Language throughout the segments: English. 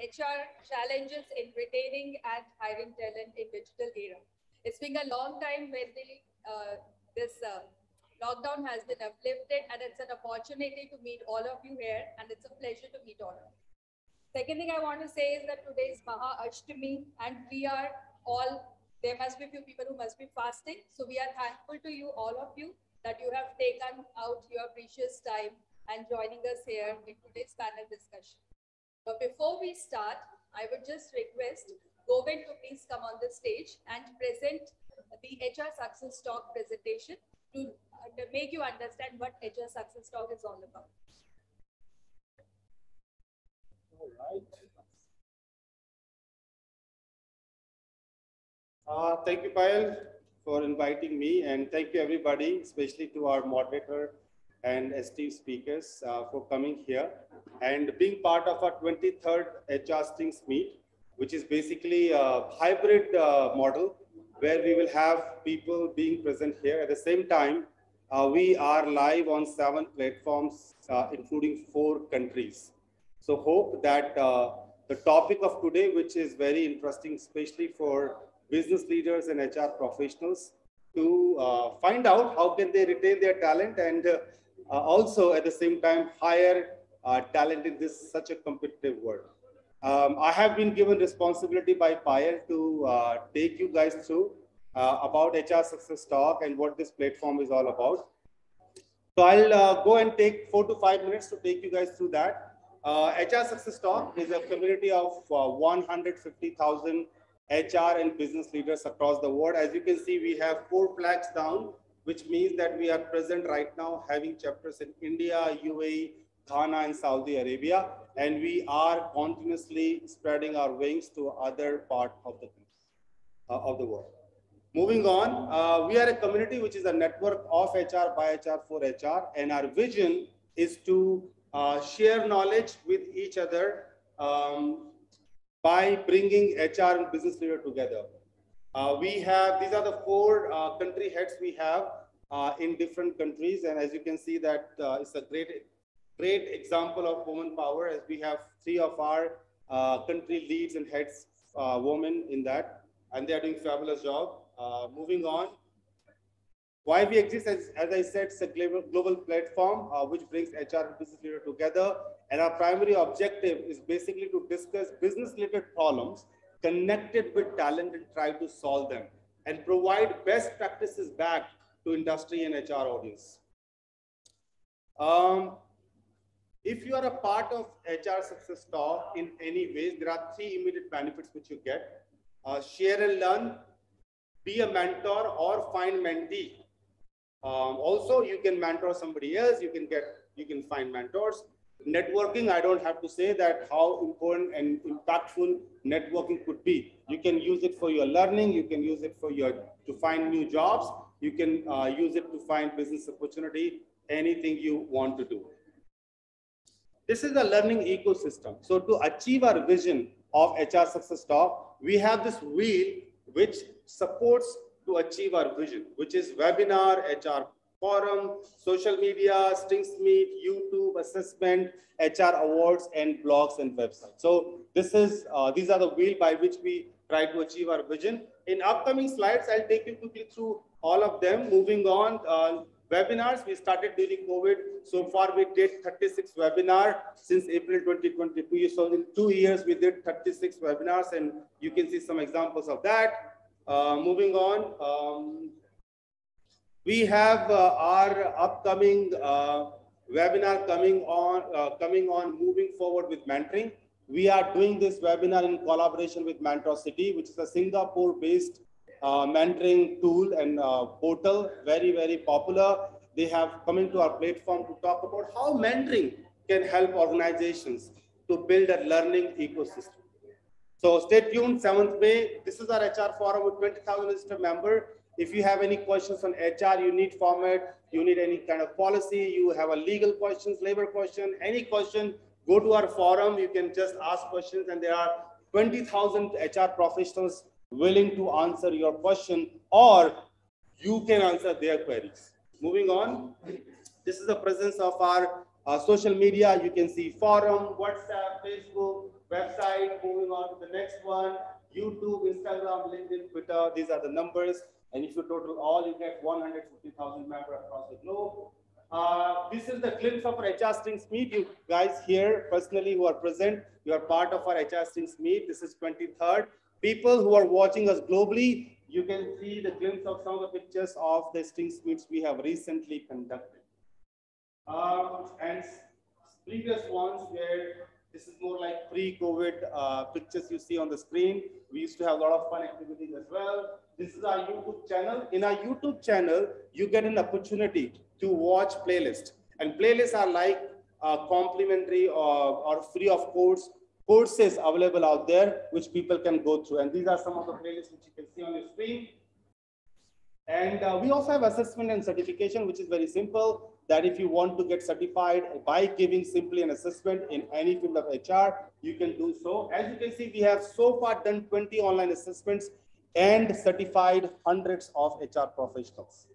HR challenges in retaining and hiring talent in digital era. It's been a long time when the, uh, this uh, lockdown has been uplifted and it's an opportunity to meet all of you here and it's a pleasure to meet all of you. Second thing I want to say is that today is Maha Ashtami and we are all, there must be few people who must be fasting. So we are thankful to you, all of you, that you have taken out your precious time and joining us here in today's panel discussion. But before we start, I would just request Govind to please come on the stage and present the HR Success Talk presentation to, uh, to make you understand what HR Success Talk is all about. All right. Uh, thank you, Payal, for inviting me, and thank you, everybody, especially to our moderator and esteemed speakers uh, for coming here and being part of our 23rd HR Strings Meet, which is basically a hybrid uh, model where we will have people being present here. At the same time, uh, we are live on seven platforms, uh, including four countries. So hope that uh, the topic of today, which is very interesting, especially for business leaders and HR professionals, to uh, find out how can they retain their talent and uh, also at the same time hire uh, talent in this such a competitive world. Um, I have been given responsibility by Payal to uh, take you guys through uh, about HR Success Talk and what this platform is all about. So I'll uh, go and take four to five minutes to take you guys through that. HR Success Talk is a community of 150,000 HR and business leaders across the world. As you can see, we have four flags down, which means that we are present right now having chapters in India, UAE, Ghana and Saudi Arabia, and we are continuously spreading our wings to other part of the uh, of the world. Moving on, uh, we are a community which is a network of HR by HR for HR, and our vision is to uh, share knowledge with each other um, by bringing HR and business leader together. Uh, we have these are the four uh, country heads we have uh, in different countries, and as you can see, that it's a great great example of woman power as we have three of our uh, country leads and heads uh, women in that, and they are doing fabulous job. Uh, moving on, why we exist, as, as I said, it's a global, platform uh, which brings HR and business leader together. And our primary objective is basically to discuss business related problems connected with talent and try to solve them and provide best practices back to industry and HR audience. Um, if you are a part of HR Success Talk in any ways, there are three immediate benefits which you get. Uh, share and learn, be a mentor or find mentee. Um, also, you can mentor somebody else. You can get, you can find mentors. Networking, I don't have to say that how important and impactful networking could be. You can use it for your learning. You can use it for your to find new jobs. You can uh, use it to find business opportunity. Anything you want to do. This is a learning ecosystem. So to achieve our vision of HR Success Talk, we have this wheel which supports to achieve our vision, which is webinar, HR forum, social media, Strings Meet, YouTube, assessment, HR awards, and blogs and websites. So this is uh, these are the wheel by which we try to achieve our vision. In upcoming slides, I'll take you quickly through all of them. Moving on, uh, webinars. We started during covid. So far we did 36 webinars since april 2022 so in two years we did 36 webinars and you can see some examples of that. Uh, moving on um, we have uh, our upcoming uh, webinar coming on uh, coming on moving forward with mentoring. We are doing this webinar in collaboration with mentor city which is a singapore based uh, mentoring tool and uh, portal, very, very popular. They have come into our platform to talk about how mentoring can help organizations to build a learning ecosystem. So stay tuned, 7th May. This is our HR forum with 20,000 registered member. If you have any questions on HR, you need format, you need any kind of policy, you have a legal questions, labor question, any question, go to our forum. You can just ask questions and there are 20,000 HR professionals willing to answer your question or you can answer their queries. Moving on, this is the presence of our Uh, social media, you can see forum, WhatsApp, Facebook, website, moving on to the next one, YouTube, Instagram, LinkedIn, Twitter. These are the numbers. And if you total all, you get 150,000 members across the globe. Uh, this is the glimpse of our HR Strings meet. You guys here personally who are present, you are part of our HR Strings meet. This is 23rd. People who are watching us globally, you can see the glimpse of some of the pictures of the Strings meets we have recently conducted. Um, and previous ones where this is more like pre-COVID uh, pictures you see on the screen. We used to have a lot of fun activities as well. This is our YouTube channel. In our YouTube channel, you get an opportunity to watch playlists. And playlists are like uh, complimentary or, or free of course courses available out there, which people can go through. And these are some of the playlists which you can see on your screen. And uh, we also have assessment and certification, which is very simple that if you want to get certified by giving simply an assessment in any field of HR, you can do so. As you can see, we have so far done 20 online assessments and certified hundreds of HR professionals.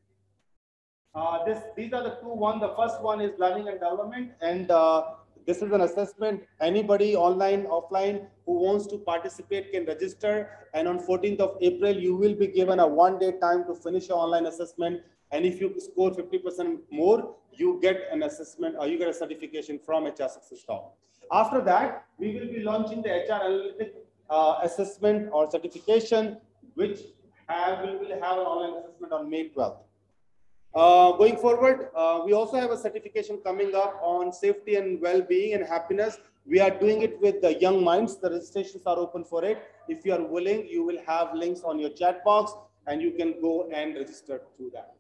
Uh, this, these are the two one. The first one is learning and development. And uh, this is an assessment. Anybody online, offline who wants to participate can register. And on 14th of April, you will be given a one day time to finish your online assessment. And if you score 50% more, you get an assessment or you get a certification from HR Success Talk. After that, we will be launching the HR Analytic uh, assessment or certification, which have, we will have an online assessment on May 12th. Uh, going forward, uh, we also have a certification coming up on safety and well-being and happiness. We are doing it with the young minds. The registrations are open for it. If you are willing, you will have links on your chat box and you can go and register through that.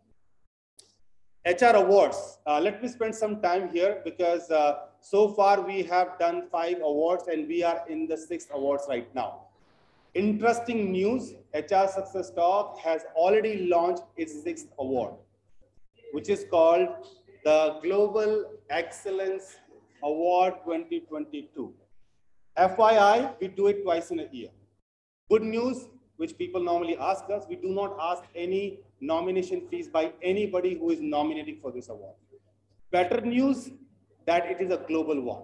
HR awards. Uh, let me spend some time here because uh, so far we have done five awards and we are in the sixth awards right now. Interesting news, HR Success Talk has already launched its sixth award, which is called the Global Excellence Award 2022. FYI, we do it twice in a year. Good news, which people normally ask us, we do not ask any nomination fees by anybody who is nominating for this award. Better news that it is a global one.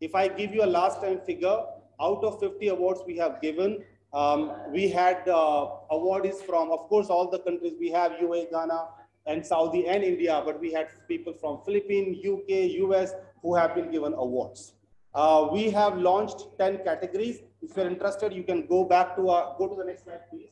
If I give you a last time figure, out of 50 awards we have given, um, we had uh, awardees from, of course, all the countries. We have UAE, Ghana, and Saudi and India, but we had people from Philippines, UK, US who have been given awards. Uh, we have launched 10 categories. If you're interested, you can go back to our, go to the next slide, please.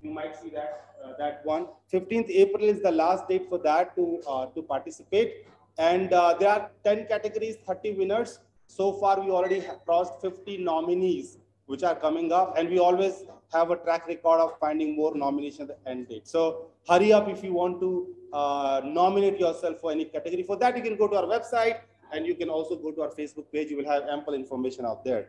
You might see that, uh, that one. 15th April is the last date for that to, uh, to participate. And uh, there are 10 categories, 30 winners. So far, we already have crossed 50 nominees, which are coming up. And we always have a track record of finding more nominations at the end date. So hurry up if you want to uh, nominate yourself for any category. For that, you can go to our website and you can also go to our Facebook page. You will have ample information out there.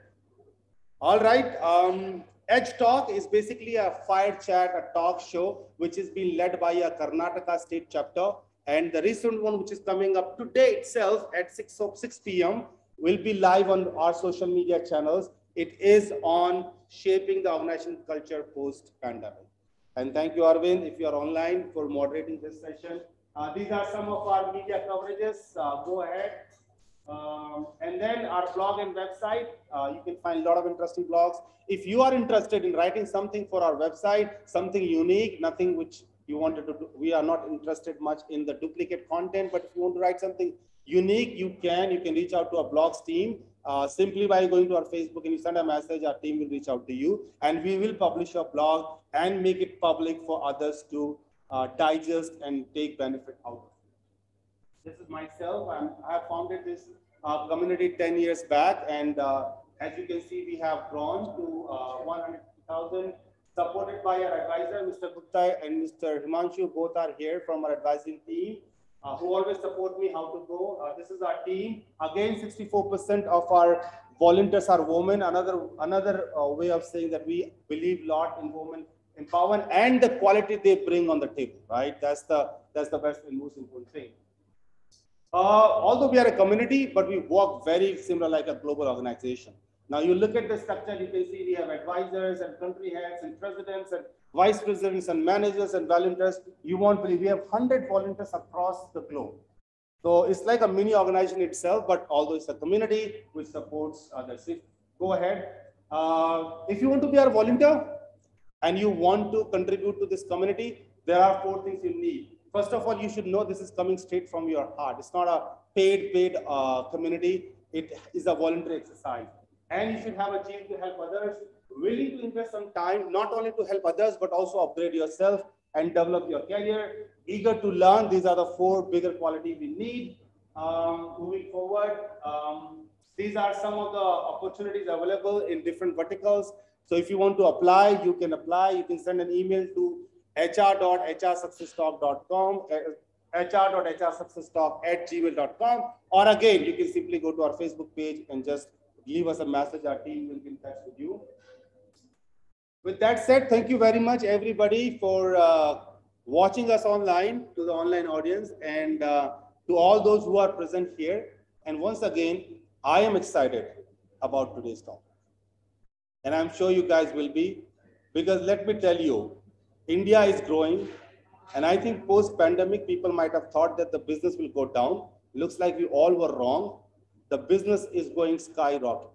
All right. Um, Edge Talk is basically a fire chat, a talk show, which is being led by a Karnataka state chapter. And the recent one, which is coming up today itself at 6, 6 p.m., will be live on our social media channels. It is on shaping the organization culture post-pandemic. And thank you, Arvind, if you are online for moderating this session. Uh, these are some of our media coverages. Uh, go ahead. Um, and then our blog and website, uh, you can find a lot of interesting blogs. If you are interested in writing something for our website, something unique, nothing which you wanted to do, we are not interested much in the duplicate content, but if you want to write something unique, you can, you can reach out to our blogs team. Uh, simply by going to our Facebook and you send a message, our team will reach out to you and we will publish your blog and make it public for others to uh, digest and take benefit out of. This is myself. I'm, I founded this uh, community 10 years back. And uh, as you can see, we have grown to uh, 100,000 supported by our advisor, Mr. Gupta and Mr. Himanshu. Both are here from our advising team. Uh, who always support me how to go. Uh, this is our team. Again, 64% of our volunteers are women. Another another uh, way of saying that we believe a lot in women empowerment and the quality they bring on the table. Right? That's the that's the best and most important thing. Uh, although we are a community, but we work very similar like a global organization. Now you look at the structure, you can see we have advisors and country heads and presidents and vice presidents and managers and volunteers. You won't believe we have 100 volunteers across the globe. So it's like a mini organization itself, but although it's a community which supports others. Go ahead. Uh, if you want to be a volunteer and you want to contribute to this community, there are four things you need. First of all, you should know this is coming straight from your heart. It's not a paid, paid uh, community. It is a voluntary exercise. And you should have a zeal to help others, willing to invest some time, not only to help others, but also upgrade yourself and develop your career. Eager to learn. These are the four bigger qualities we need. Um, moving forward, um, these are some of the opportunities available in different verticals. So if you want to apply, you can apply. You can send an email to hr.hrsuccesstalk.com, hr.hrsuccesstalk at gmail.com. Or again, you can simply go to our Facebook page and just leave us a message. Our team will be in touch with you. With that said, thank you very much, everybody, for uh, watching us online to the online audience and uh, to all those who are present here. And once again, I am excited about today's talk. And I'm sure you guys will be, because let me tell you, India is growing. And I think post pandemic, people might have thought that the business will go down. Looks like we all were wrong. The business is going skyrocket.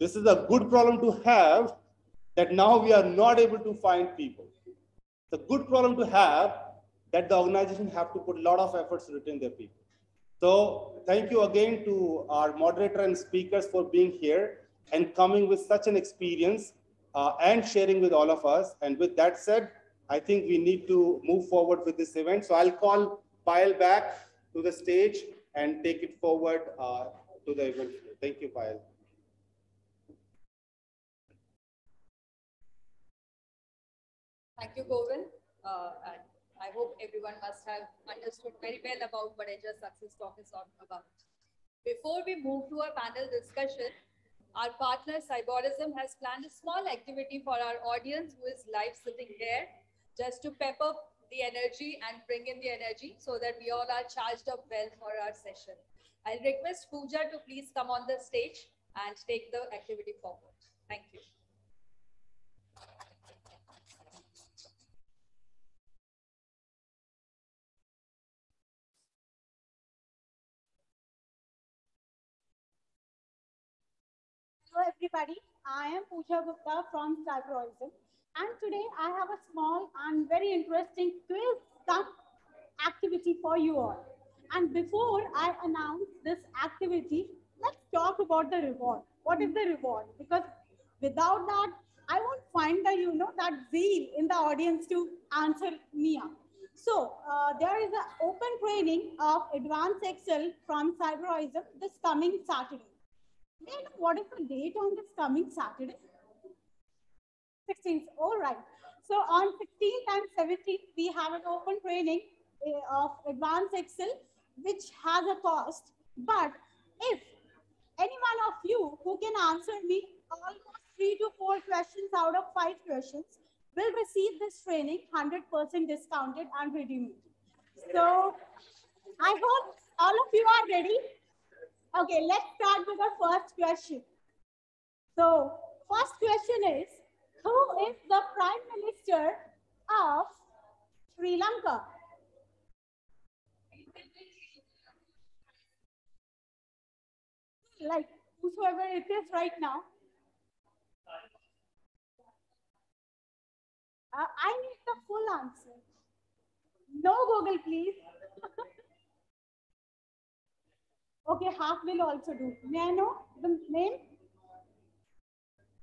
This is a good problem to have that now we are not able to find people. It's a good problem to have that the organization have to put a lot of efforts to retain their people. So thank you again to our moderator and speakers for being here and coming with such an experience uh, and sharing with all of us. And with that said, I think we need to move forward with this event. So I'll call Payal back to the stage and take it forward uh, to the event. Thank you, Payal. Thank you, Govind. Uh, I hope everyone must have understood very well about what HR Success Talk is all about. Before we move to our panel discussion, our partner Cyborism has planned a small activity for our audience who is live sitting here, just to pep up the energy and bring in the energy so that we all are charged up well for our session. I'll request Pooja to please come on the stage and take the activity forward. Thank you. Everybody, I am Pooja Gupta from Cyberoism. and today I have a small and very interesting quiz activity for you all. And before I announce this activity, let's talk about the reward. What is the reward? Because without that, I won't find the, you know, that zeal in the audience to answer me up. So uh, there is an open training of Advanced Excel from Cyberoism this coming Saturday. Know what is the date on this coming Saturday? 16th. All right. So on 16th and 17th, we have an open training uh, of Advanced Excel, which has a cost. But if any one of you who can answer me almost three to four questions out of five questions will receive this training 100% discounted and redeemed. So I hope all of you are ready. Okay, let's start with the first question. So, first question is, who is the Prime Minister of Sri Lanka? Like, whosoever it is right now. Uh, I need the full answer. No Google, please. Okay, half will also do. May I know the name?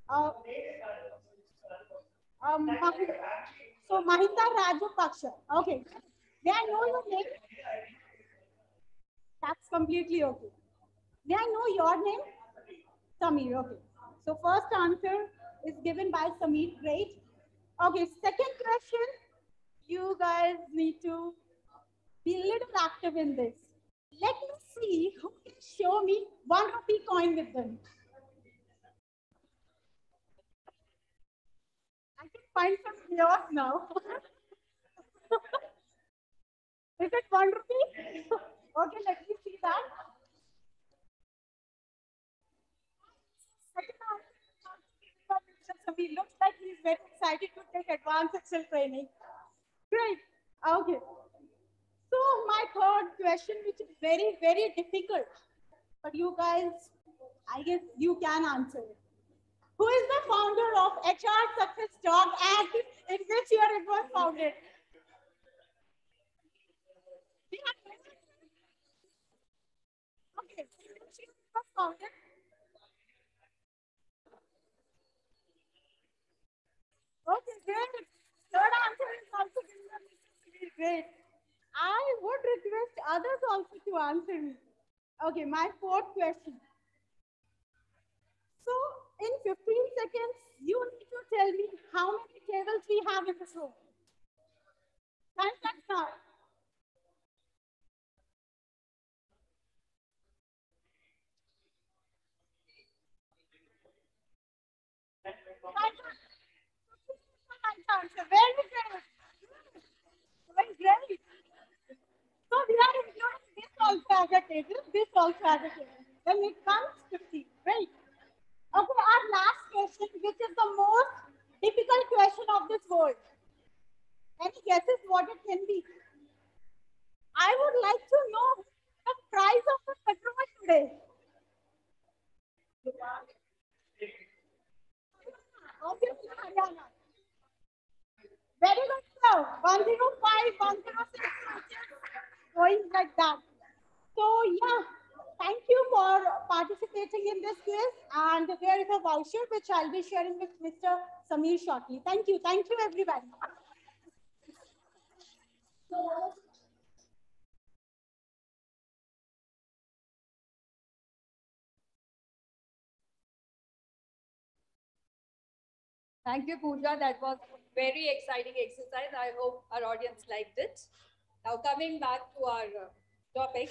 Uh, um, so Mahinda Rajapaksa. Okay. May I know your name? That's completely okay. May I know your name? Samir. Okay. So first answer is given by Samir. Great. Okay. Second question. You guys need to be a little active in this. Let me see who can show me one rupee coin with them. I can find some chaos now. Is it one rupee? okay, let me see that. Answer, Samir looks like he's very excited to take advanced Excel training. Great. Okay. So my third question, which is very, very difficult. But you guys, I guess you can answer it. Who is the founder of HR Success Talk and in which year it was founded? Okay? Okay, great. Third answer is also great. I would request others also to answer me. Okay, my fourth question. So, in 15 seconds, you need to tell me how many tables we have in this room. Time starts now. Very good. Very great. So we are including this also as a table, this also as a table. Then it comes to 50. Right. Okay, our last question, which is the most difficult question of this world. Any guesses what it can be? I would like to know the price of the petrol today. Obviously. Very good, sir. 105, 106, going like that. So, yeah, thank you for participating in this quiz. And there is a voucher which I'll be sharing with Mr. Samir shortly. Thank you. Thank you, everybody. Thank you, Pooja. That was very exciting exercise. I hope our audience liked it. Now, coming back to our uh, topic,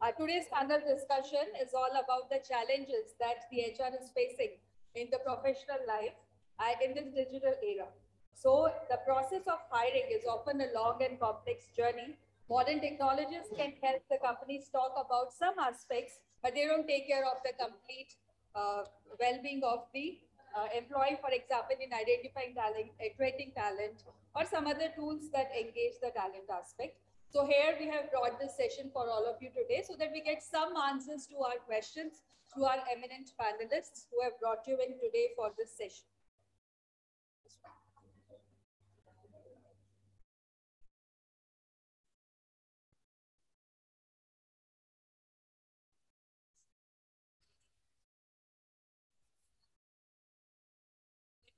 uh, today's panel discussion is all about the challenges that the HR is facing in the professional life and in this digital era. So, the process of hiring is often a long and complex journey. Modern technologies can help the companies talk about some aspects, but they don't take care of the complete uh, well-being of the uh, employee, for example, in identifying talent, attracting talent, or some other tools that engage the talent aspect. So here we have brought this session for all of you today so that we get some answers to our questions through our eminent panelists who have brought you in today for this session.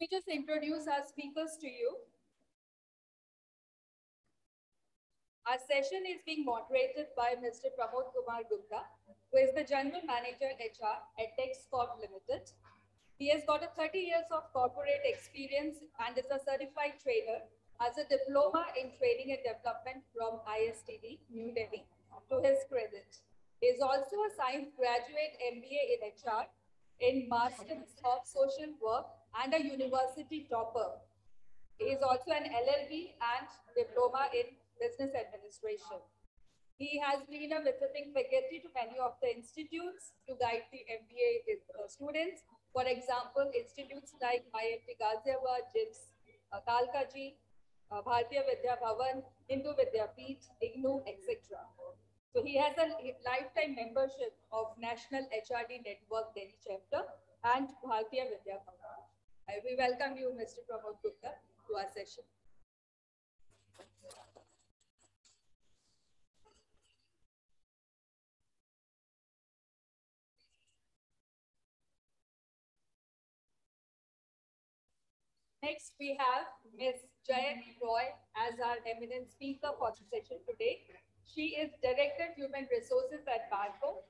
Me just introduce our speakers to you. Our session is being moderated by Mr. Pramod Kumar Gupta, who is the General Manager HR at Texcorp Limited. He has got a 30 years of corporate experience and is a certified trainer, has a diploma in training and development from ISTD, New Delhi, to his credit. He is also a science graduate MBA in HR, in Masters of Social Work and a university topper. He is also an LLB and diploma in business administration. He has been a visiting faculty to many of the institutes to guide the MBA uh, students. For example, institutes like IMT Ghaziabad, JIMS, uh, Kalkaji, uh, Bharatiya Vidya Bhavan, Hindu Vidyapeeth, IGNOU, etc. So he has a lifetime membership of National HRD Network Delhi chapter and Bharatiya Vidya Bhavan. I we welcome you, Mr. Pramod Gupta, to our session. Next, we have Ms. Jayati Roy as our eminent speaker for the session today. She is Director of Human Resources at Barco.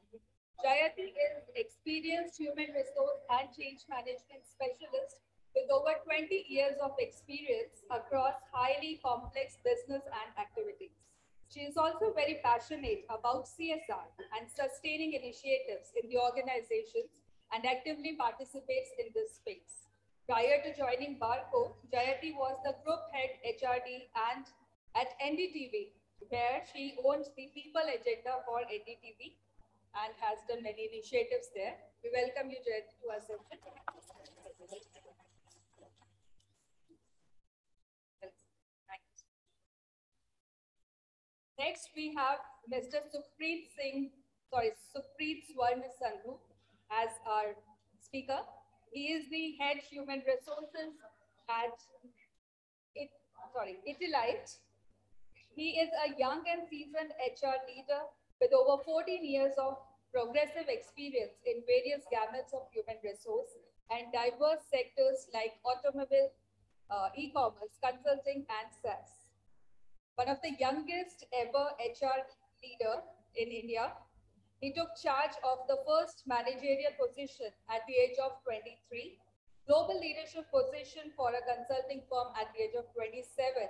Jayati is experienced human resource and change management specialist with over 20 years of experience across highly complex business and activities. She is also very passionate about CSR and sustaining initiatives in the organizations and actively participates in this space. Prior to joining Barco, Jayati was the group head HRD and at NDTV, where she owns the people agenda for NDTV and has done many initiatives there. We welcome you, Jayati, to our session. Next, we have Mr. Sukhpreet Singh, sorry, Sukhpreet Swarna Sandhu as our speaker. He is the head human resources at it, sorry, Itilite. He is a young and seasoned HR leader with over 14 years of progressive experience in various gamuts of human resource and diverse sectors like automobile, uh, e-commerce, consulting, and SaaS. One of the youngest ever HR leader in India, he took charge of the first managerial position at the age of 23, global leadership position for a consulting firm at the age of 27,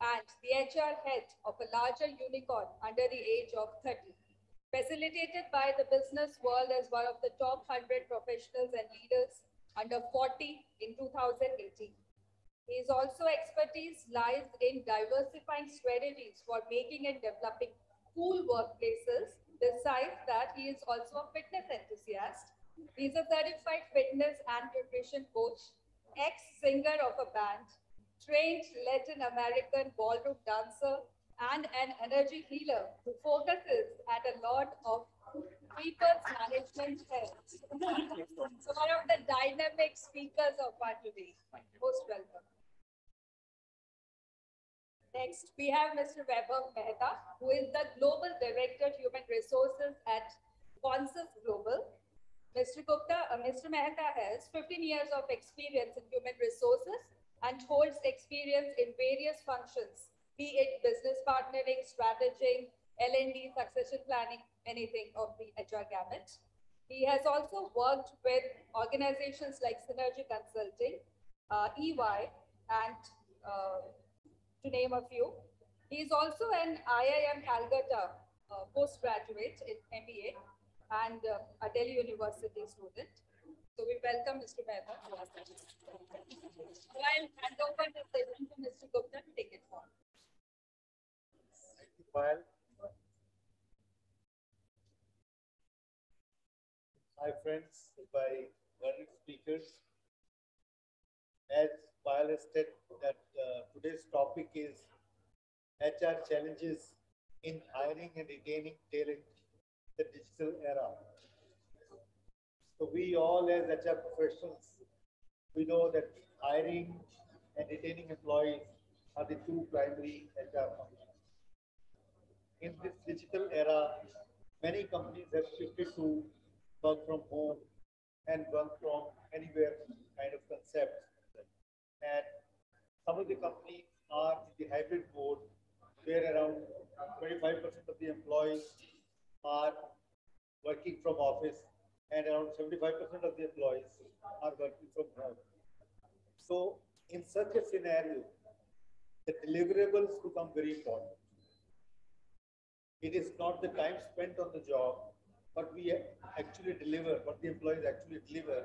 and the HR head of a larger unicorn under the age of 30. Facilitated by the business world as one of the top 100 professionals and leaders under 40 in 2018. His also expertise lies in diversifying strategies for making and developing cool workplaces. Besides that, he is also a fitness enthusiast. He's a certified fitness and nutrition coach, ex-singer of a band, trained Latin American ballroom dancer, and an energy healer who focuses at a lot of people's management health. so one of the dynamic speakers of our today. Most welcome. Next, we have Mr. Vaibhav Mehta, who is the Global Director Human Resources at Consus Global. Mr. Gupta, uh, Mr. Mehta has 15 years of experience in human resources and holds experience in various functions, be it business partnering, strategy, L&D, succession planning, anything of the HR gamut. He has also worked with organizations like Synergy Consulting, uh, EY, and uh, to name a few. He is also an IIM Calcutta uh, postgraduate in MBA and uh, a Delhi University student. So we welcome Mr. Mehta. to our session. So I'll hand over the session to Mr. Gupta to take it forward. Thank you, Payal. Hi, friends, my learned speakers. As Has said, that uh, today's topic is HR challenges in hiring and retaining talent in the digital era. So we all as HR professionals, we know that hiring and retaining employees are the two primary HR functions in this digital era, many companies have shifted to work from home and work from anywhere kind of concept. And some of the companies are in the hybrid mode where around 25% of the employees are working from office and around 75% of the employees are working from home. So in such a scenario, the deliverables become very important it is not the time spent on the job, but we actually deliver, what the employees actually deliver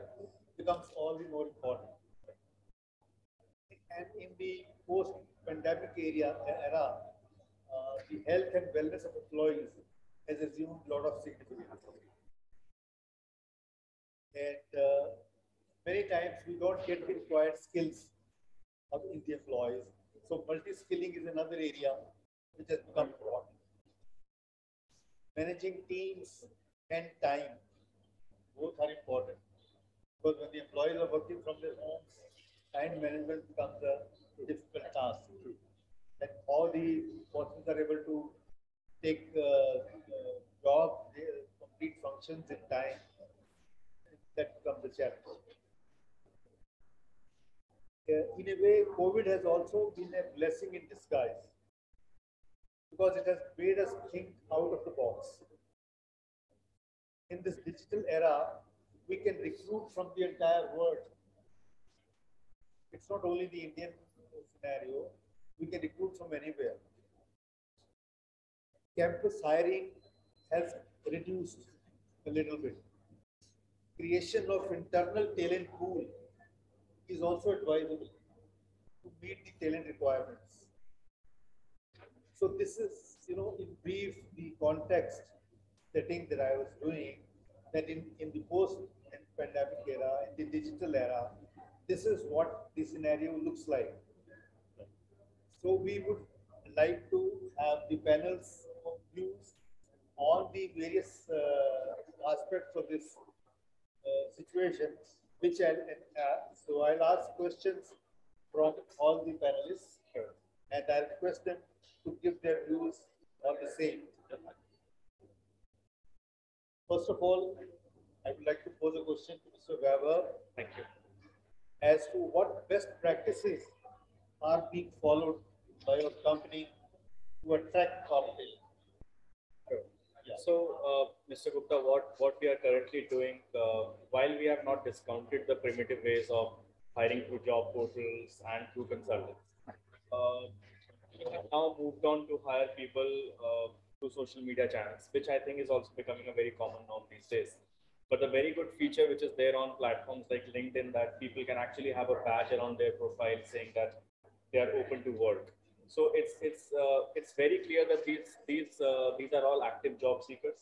becomes all the more important. And in the post-pandemic era, uh, the health and wellness of employees has assumed a lot of significance. And uh, many times we don't get the required skills of the employees. So multi-skilling is another area which has become important managing teams and time, both are important. Because when the employees are working from their homes, time management becomes a difficult task. And how the persons are able to take uh, uh, job, uh, complete functions in time, that becomes a challenge. Uh, in a way, COVID has also been a blessing in disguise because it has made us think out of the box. In this digital era, we can recruit from the entire world. It's not only the Indian scenario, we can recruit from anywhere. Campus hiring has reduced a little bit. Creation of internal talent pool is also advisable to meet the talent requirements. So this is, you know, in brief, the context setting that I was doing, that in, in the post-pandemic era, in the digital era, this is what the scenario looks like. So we would like to have the panels of views on the various uh, aspects of this uh, situation, which I'll, uh, so I'll ask questions from all the panelists. Here and I request them to give their views on the same. First of all, I would like to pose a question to Mr. Vaibhav Thank you. As to what best practices are being followed by your company to attract competition. Yeah. So, uh, Mr. Gupta, what, what we are currently doing, uh, while we have not discounted the primitive ways of hiring through job portals and through consultants, uh, we have now moved on to hire people uh, through social media channels, which I think is also becoming a very common norm these days. But the very good feature which is there on platforms like LinkedIn that people can actually have a badge around their profile saying that they are open to work. So it's it's uh, it's very clear that these these uh, these are all active job seekers,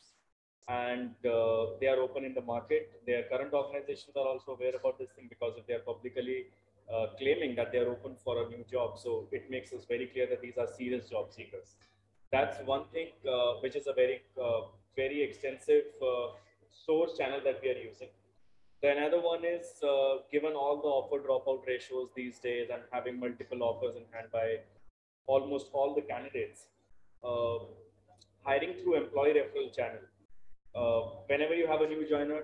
and uh, they are open in the market. Their current organizations are also aware about this thing because if they are publicly uh, claiming that they are open for a new job, so it makes us very clear that these are serious job seekers. That's one thing uh, which is a very uh, very extensive source channel that we are using. The another one is uh, given all the offer dropout ratios these days and having multiple offers in hand by almost all the candidates, uh, hiring through employee referral channel. Uh, whenever you have a new joiner,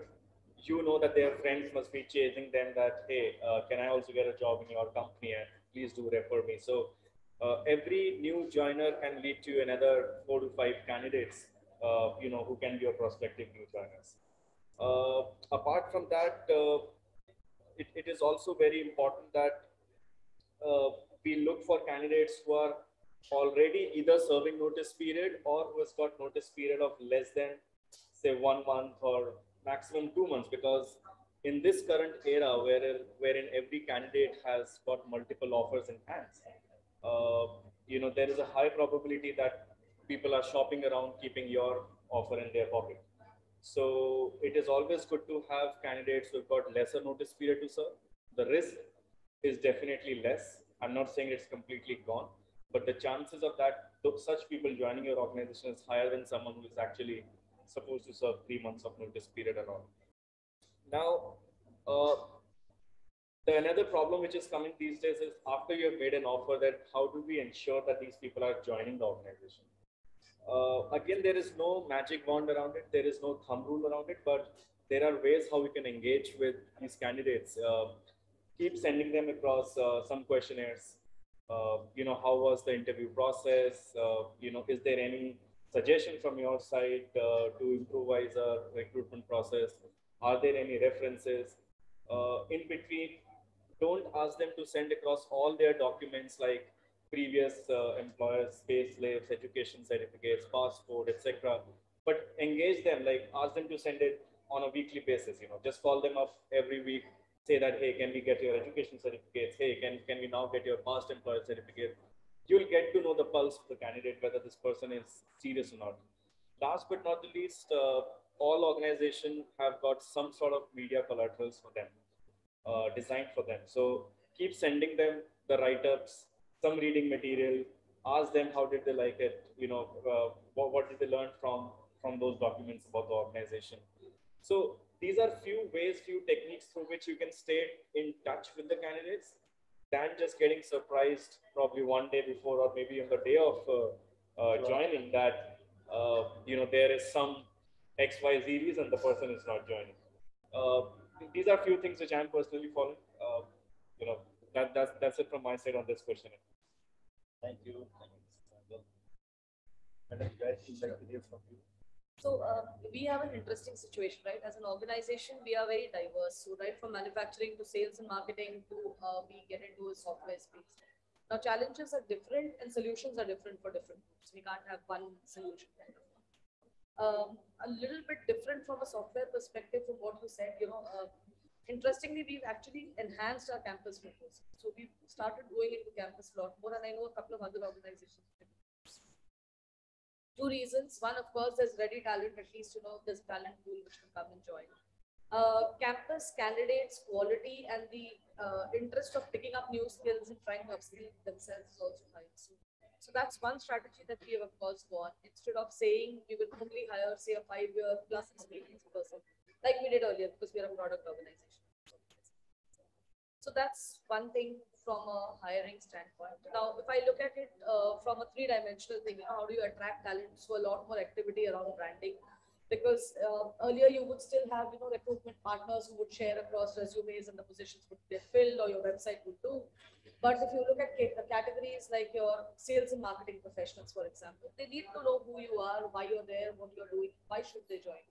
you know that their friends must be chasing them that, hey, uh, can I also get a job in your company and please do refer me. So uh, every new joiner can lead to another four to five candidates, uh, you know, who can be your prospective new joiners. Uh, apart from that, uh, it, it is also very important that uh, we look for candidates who are already either serving notice period or who has got notice period of less than say one month or maximum two months. Because in this current era where wherein every candidate has got multiple offers in hands uh, you know there is a high probability that people are shopping around keeping your offer in their pocket so it is always good to have candidates who've got lesser notice period to serve. The risk is definitely less. I'm not saying it's completely gone, but the chances of that such people joining your organization is higher than someone who is actually supposed to serve three months of notice period at all. Now, uh, the another problem which is coming these days is after you have made an offer that how do we ensure that these people are joining the organization? Uh, again, there is no magic wand around it. There is no thumb rule around it, but there are ways how we can engage with these candidates. Uh, keep sending them across uh, some questionnaires. Uh, you know, how was the interview process? Uh, you know, is there any suggestion from your side uh, to improvise a recruitment process? Are there any references? in between, don't ask them to send across all their documents like previous uh, employers, pay slips, education certificates, passport, etc. But engage them, like ask them to send it on a weekly basis. You know, just call them up every week. Say that, hey, can we get your education certificates? Hey, can can we now get your past employer certificate? You'll get to know the pulse of the candidate, whether this person is serious or not. Last but not the least, uh, all organizations have got some sort of media collaterals for them, uh, designed for them. So keep sending them the write-ups, some reading material, ask them how did they like it, you know, uh, what, what did they learn from, from those documents about the organization. So these are few ways, few techniques through which you can stay in touch with the candidates than just getting surprised probably one day before or maybe on the day of uh, uh, joining that, uh, you know, there is some XYZ reason the person is not joining. Uh, these are few things which I'm personally following. Uh, you know, that, that's, that's it from my side on this question. Thank you. So uh, we have an interesting situation, right? As an organization, we are very diverse. So right from manufacturing to sales and marketing to uh, we get into a software space. Now challenges are different and solutions are different for different groups. We can't have one solution. Um, a little bit different from a software perspective from what you said, you know, uh, interestingly, we've actually enhanced our campus focus. So we've started going into campus a lot more, and I know a couple of other organizations. Two reasons. One, of course, there's ready talent, at least, you know, there's talent pool which can come and join. Uh, campus candidates, quality, and the uh, interest of picking up new skills and trying to upskill themselves is also high. So So that's one strategy that we have of course gone. Instead of saying we will only hire, say, a five-year plus experience person, like we did earlier, because we are a product organization. So that's one thing from a hiring standpoint. Now, if I look at it uh, from a three-dimensional thing, how do you attract talent? So a lot more activity around branding. Because uh, earlier you would still have, you know, recruitment partners who would share across resumes and the positions would get filled or your website would do. But if you look at ca- categories like your sales and marketing professionals, for example, they need to know who you are, why you're there, what you're doing, why should they join.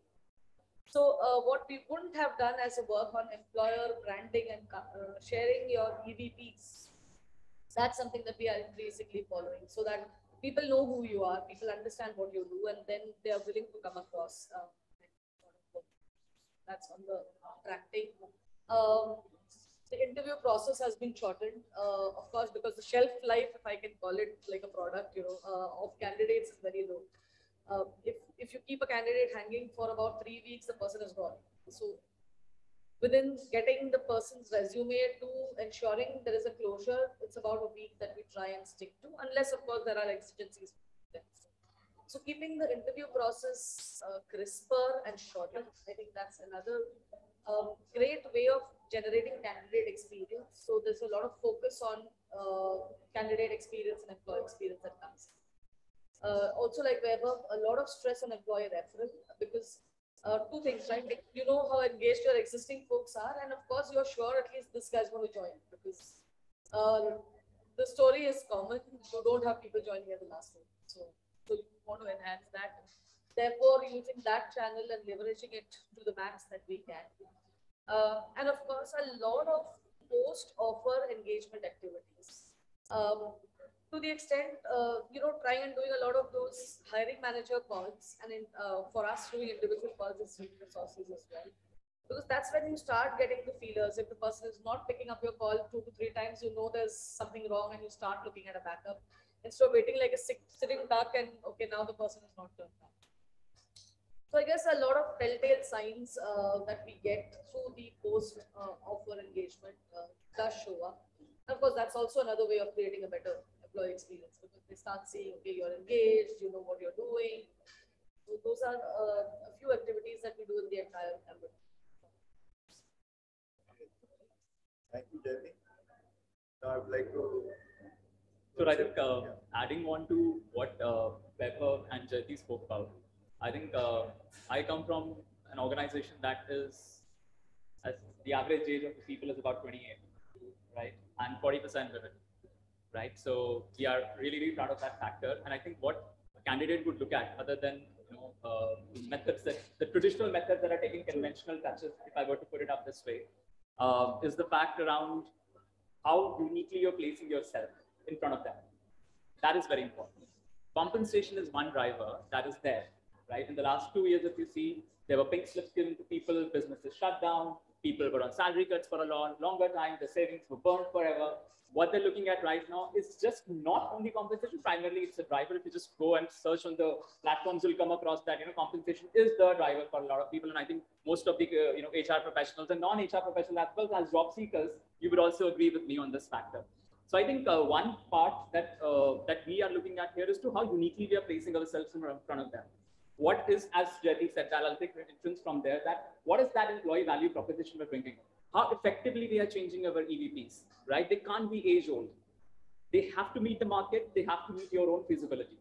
So uh, what we wouldn't have done as a work on employer branding and uh, sharing your EVPs, that's something that we are increasingly following so that people know who you are, people understand what you do, and then they are willing to come across. Uh, that's on the attracting. Um, the interview process has been shortened, uh, of course, because the shelf life, if I can call it like a product, you know, uh, of candidates is very low. Uh, if if you keep a candidate hanging for about three weeks, the person is gone. So within getting the person's resume to ensuring there is a closure, it's about a week that we try and stick to, unless of course there are exigencies. So keeping the interview process uh, crisper and shorter, I think that's another um, great way of generating candidate experience. So there's a lot of focus on uh, candidate experience and employee experience that comes. Uh, also, like we have a, lot of stress on employee referral because uh, two things, right? Like, you know how engaged your existing folks are, and of course, you're sure at least this guy's going to join because uh, the story is common. You don't have people joining at the last one, so so you want to enhance that. Therefore, using that channel and leveraging it to the max that we can. Uh, and of course, a lot of post-offer engagement activities. Um, to the extent, uh, you know, trying and doing a lot of those hiring manager calls, and in, uh, for us doing individual calls is resources as well. Because that's when you start getting the feelers. If the person is not picking up your call two to three times, you know there's something wrong, and you start looking at a backup instead of waiting like a sick, sitting duck and okay, now the person is not turned up. So I guess a lot of telltale signs uh, that we get through the post uh, offer engagement uh, does show up. And of course, that's also another way of creating a better employee experience because they start saying, okay, you're engaged, you know what you're doing. So those are uh, a few activities that we do in the entire campaign. Thank you, Jyoti. Now I would like to. So I think uh, adding on to what uh, Pepper and Jyoti spoke about, I think uh, I come from an organization that is, as the average age of the people is about 28, right? And 40% women, right? So we are really, really proud of that factor. And I think what a candidate would look at, other than you know uh, methods that the traditional methods that are taking conventional touches, if I were to put it up this way, uh, is the fact around how uniquely you're placing yourself in front of them. That is very important. Compensation is one driver that is there, right? In the last two years, if you see, there were pink slips given to people, businesses shut down, people were on salary cuts for a long, longer time, the savings were burned forever. What they're looking at right now is just not only compensation, primarily it's a driver. If you just go and search on the platforms, you'll come across that, you know, compensation is the driver for a lot of people. And I think most of the, uh, you know, HR professionals and non-HR professionals as well as job seekers, you would also agree with me on this factor. So I think uh, one part that uh, that we are looking at here is to how uniquely we are placing ourselves in front of them. What is, as Jyoti said, that I'll take from there, that what is that employee value proposition we're bringing? How effectively we are changing our EVPs, right? They can't be age old. They have to meet the market. They have to meet your own feasibility,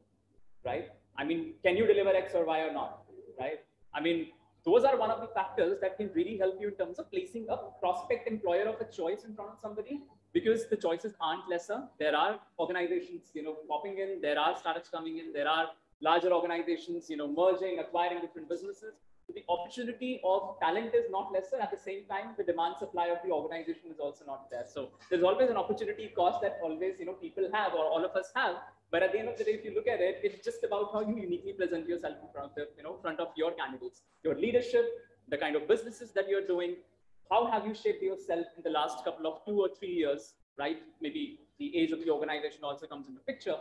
right? I mean, can you deliver X or Y or not, right? I mean, those are one of the factors that can really help you in terms of placing a prospect employer of a choice in front of somebody because the choices aren't lesser. There are organizations, you know, popping in. There are startups coming in. There are larger organizations, you know, merging, acquiring different businesses. The opportunity of talent is not lesser. At the same time, the demand supply of the organization is also not there. So there's always an opportunity cost that always, you know, people have or all of us have. But at the end of the day, if you look at it, it's just about how you uniquely present yourself in front of you know, front of your candidates, your leadership, the kind of businesses that you're doing, how have you shaped yourself in the last couple of two or three years, right? Maybe the age of the organization also comes into picture.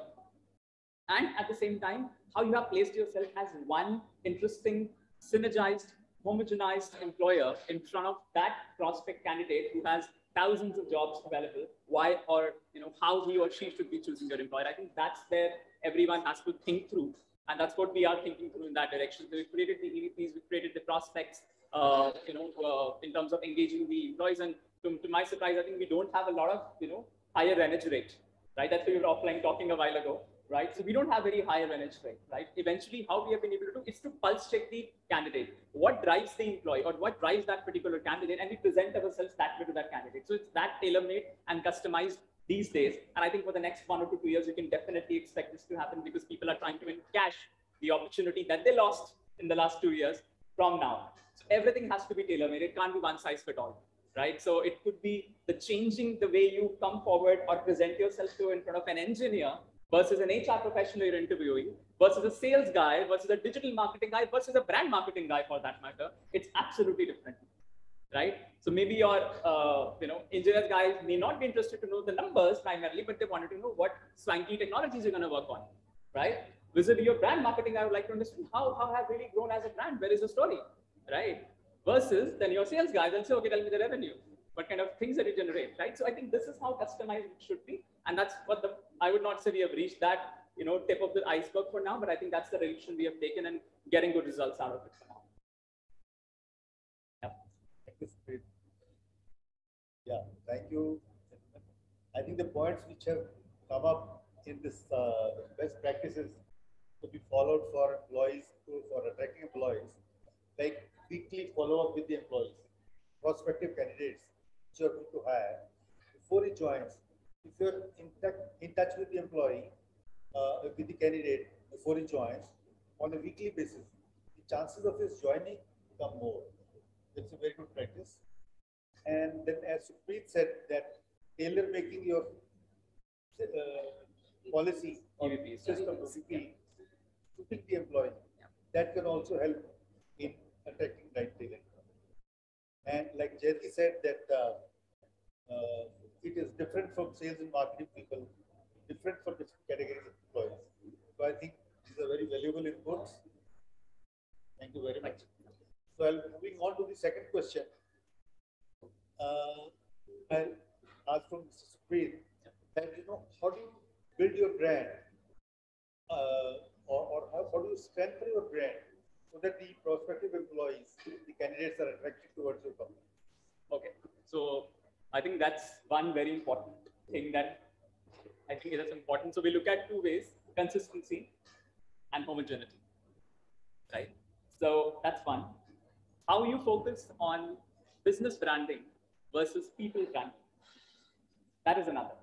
And at the same time, how you have placed yourself as one interesting, synergized, homogenized employer in front of that prospect candidate who has thousands of jobs available. Why or you know how he or she should be choosing your employer. I think that's where everyone has to think through, and that's what we are thinking through in that direction. So we created the EVPs, we created the prospects, uh, you know, uh, in terms of engaging the employees. And to, to my surprise, I think we don't have a lot of you know higher energy rate, right? That's what we were offline talking a while ago right? So we don't have very high revenge rate, right? Eventually, how we have been able to do is to pulse check the candidate. What drives the employee or what drives that particular candidate? And we present ourselves that way to that candidate. So it's that tailor-made and customized these days. And I think for the next one or two, two years, you can definitely expect this to happen because people are trying to cash the opportunity that they lost in the last two years from now. So everything has to be tailor-made. It can't be one size fit all right? So it could be the changing the way you come forward or present yourself to in front of an engineer versus an HR professional you're interviewing versus a sales guy versus a digital marketing guy versus a brand marketing guy for that matter. It's absolutely different, right? So maybe your, uh, you know, engineers guys may not be interested to know the numbers primarily, but they wanted to know what swanky technologies you're going to work on, right? Vis-a-vis your brand marketing, I would like to understand how, how have really grown as a brand? Where is the story, right? Versus then your sales guys and say, okay, tell me the revenue what kind of things that you generate, right? So I think this is how customized it should be. And that's what the, I would not say we have reached that, you know, tip of the iceberg for now, but I think that's the direction we have taken and getting good results out of it for now. Yeah. Yeah, thank you. I think the points which have come up in this uh, best practices to be followed for employees, for attracting employees, like weekly follow up with the employees, prospective candidates, which you are going to hire, before he joins, if you're in, touch, in touch with the employee, uh, with the candidate before he joins, on a weekly basis, the chances of his joining become more. It's a very good practice. And then as Supreet said that tailor making your uh, policy or EVPs, system basically suiting the employee, that can also help in attracting right talent. And like Jerry said that uh, uh, it is different from sales and marketing people, different for different categories of employees. So I think these are very valuable inputs. Thank you very much. So I'll moving on to the second question. Uh, I'll ask from Mr. Supreet that you know how do you build your brand uh, or, or how, how do you strengthen your brand so that the prospective employees, the candidates are attracted towards your company? Okay, so I think that's one very important thing that I think is important. So we look at two ways, consistency and homogeneity, right? So that's one. How you focus on business branding versus people branding. That is another.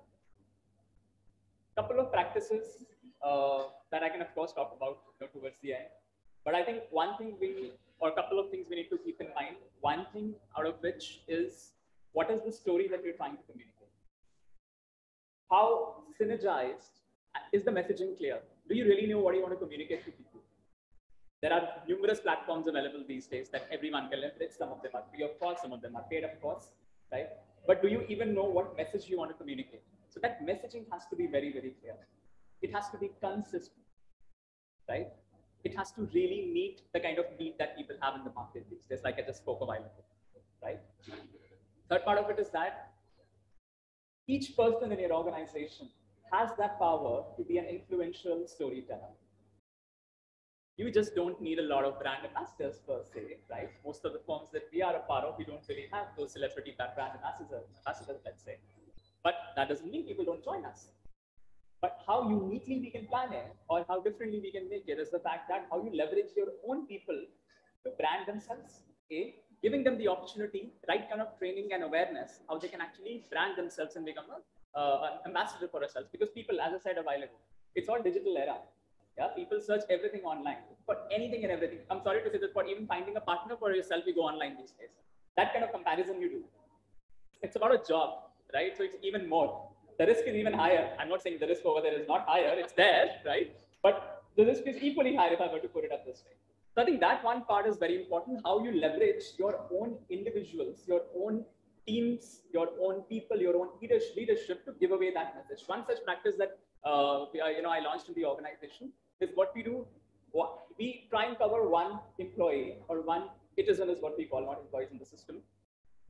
Couple of practices uh, that I can of course talk about you know, towards the end. But I think one thing we, or a couple of things we need to keep in mind. One thing out of which is what is the story that you're trying to communicate? How synergized is the messaging clear? Do you really know what you want to communicate to people? There are numerous platforms available these days that everyone can leverage. Some of them are free of cost, some of them are paid of course, right? But do you even know what message you want to communicate? So that messaging has to be very, very clear. It has to be consistent, right? It has to really meet the kind of need that people have in the market these days, like I just spoke a while ago, right? Third part of it is that each person in your organization has that power to be an influential storyteller. You just don't need a lot of brand ambassadors per se, right? Most of the firms that we are a part of, we don't really have those celebrity brand ambassadors, ambassadors, let's say. But that doesn't mean people don't join us. But how uniquely we can plan it or how differently we can make it is the fact that how you leverage your own people to brand themselves, A, giving them the opportunity, right kind of training and awareness, how they can actually brand themselves and become a, uh, an ambassador for ourselves. Because people, as I said a while ago, it's all digital era. Yeah, people search everything online for anything and everything. I'm sorry to say that for even finding a partner for yourself, you go online these days. That kind of comparison you do. It's about a job, right? So it's even more. The risk is even higher. I'm not saying the risk over there is not higher. It's there, right? But the risk is equally higher if I were to put it up this way. So I think that one part is very important, how you leverage your own individuals, your own teams, your own people, your own leadership to give away that message. One such practice that uh, you know I launched in the organization is what we do. We try and cover one employee or one citizen is what we call not employees in the system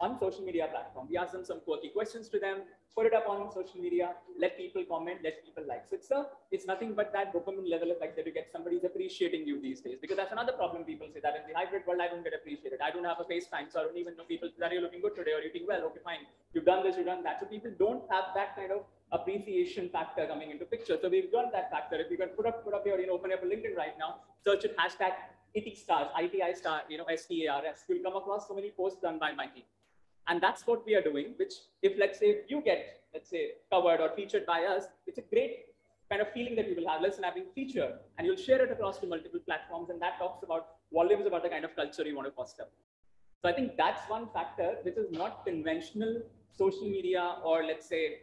on social media platform. We ask them some quirky questions to them, put it up on social media, let people comment, let people like. So it's a, it's nothing but that dopamine level effect that you get somebody's appreciating you these days. Because that's another problem people say that in the hybrid world, I don't get appreciated. I don't have a face FaceTime, so I don't even know people that you're looking good today or eating well. Okay, fine. You've done this, you've done that. So people don't have that kind of appreciation factor coming into picture. So we've got that factor. If you can put up, put up your, you know, open up LinkedIn right now, search it hashtag IT stars, ITI star, you know, S-T-A-R-S. You'll come across so many posts done by my team. And that's what we are doing, which if let's say you get, let's say, covered or featured by us, it's a great kind of feeling that you will have. Listen, I've been featured and you'll share it across to multiple platforms. And that talks about volumes about the kind of culture you want to foster. So I think that's one factor which is not conventional social media or let's say,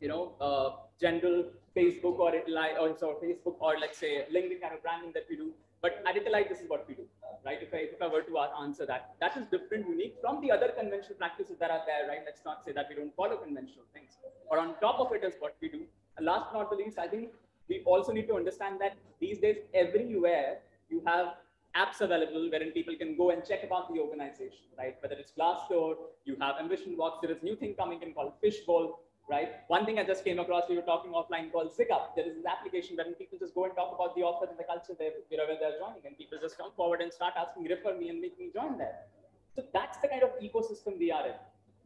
you know, uh, general Facebook or or so Facebook or let's say LinkedIn kind of branding that we do. But at Italite, this is what we do, right? If I, if I were to answer that, that is different, unique from the other conventional practices that are there, right? Let's not say that we don't follow conventional things. But on top of it is what we do. And last but not the least, I think we also need to understand that these days, everywhere you have apps available wherein people can go and check about the organization, right? Whether it's Glassdoor, you have Ambition Box, there is new thing coming in called Fishbowl, right? One thing I just came across, we were talking offline called ZigUp. There is this application where people just go and talk about the offer and the culture there, wherever they're joining, and people just come forward and start asking, refer me and make me join there. So that's the kind of ecosystem we are in.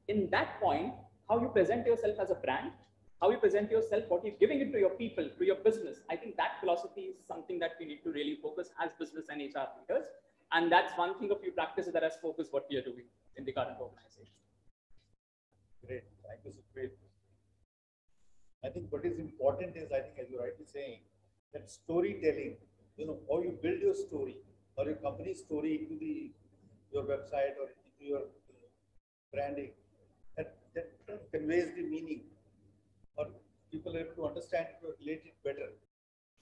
In that point, how you present yourself as a brand, how you present yourself, what you're giving it to your people, to your business. I think that philosophy is something that we need to really focus as business and HR leaders. And that's one thing of few practices that has focused what we are doing in the current organization. Great. Thank you, Sukhpreet. I think what is important is, I think, as you're rightly saying, that storytelling, you know, how you build your story or your company story into the your website or into your branding, that, that conveys the meaning or people have to understand it or relate it better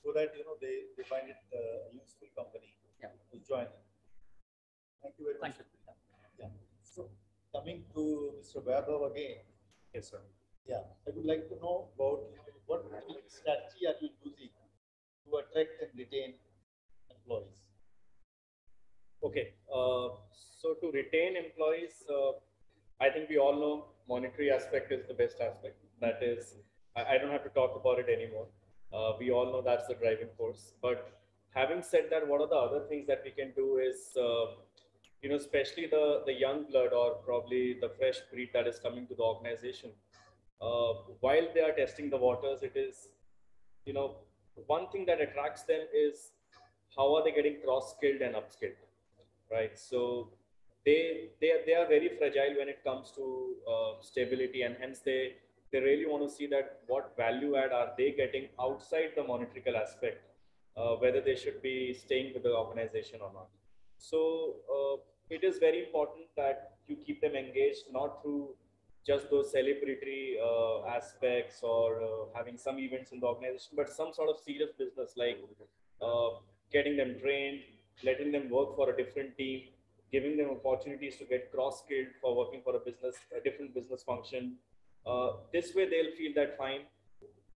so that, you know, they, they find it uh, a useful company Yeah. to join. Thank you very Thank much. you. Yeah. So coming to Mr. Vaibhav again. Yes, sir. Yeah, I would like to know about what strategy are you using to attract and retain employees? Okay, uh, so to retain employees, uh, I think we all know monetary aspect is the best aspect. That is, I, I don't have to talk about it anymore. Uh, we all know that's the driving force. But having said that, what are the other things that we can do is, uh, you know, especially the, the young blood or probably the fresh breed that is coming to the organization. Uh, while they are testing the waters, it is, you know, one thing that attracts them is how are they getting cross-skilled and upskilled right? So they they are, they are very fragile when it comes to uh, stability, and hence they they really want to see that what value add are they getting outside the monetary aspect, uh, whether they should be staying with the organization or not. So uh, it is very important that you keep them engaged, not through just those celebratory uh, aspects or uh, having some events in the organization, but some sort of serious business like uh, getting them trained, letting them work for a different team, giving them opportunities to get cross-skilled for working for a business, a different business function. Uh, this way, they'll feel that fine,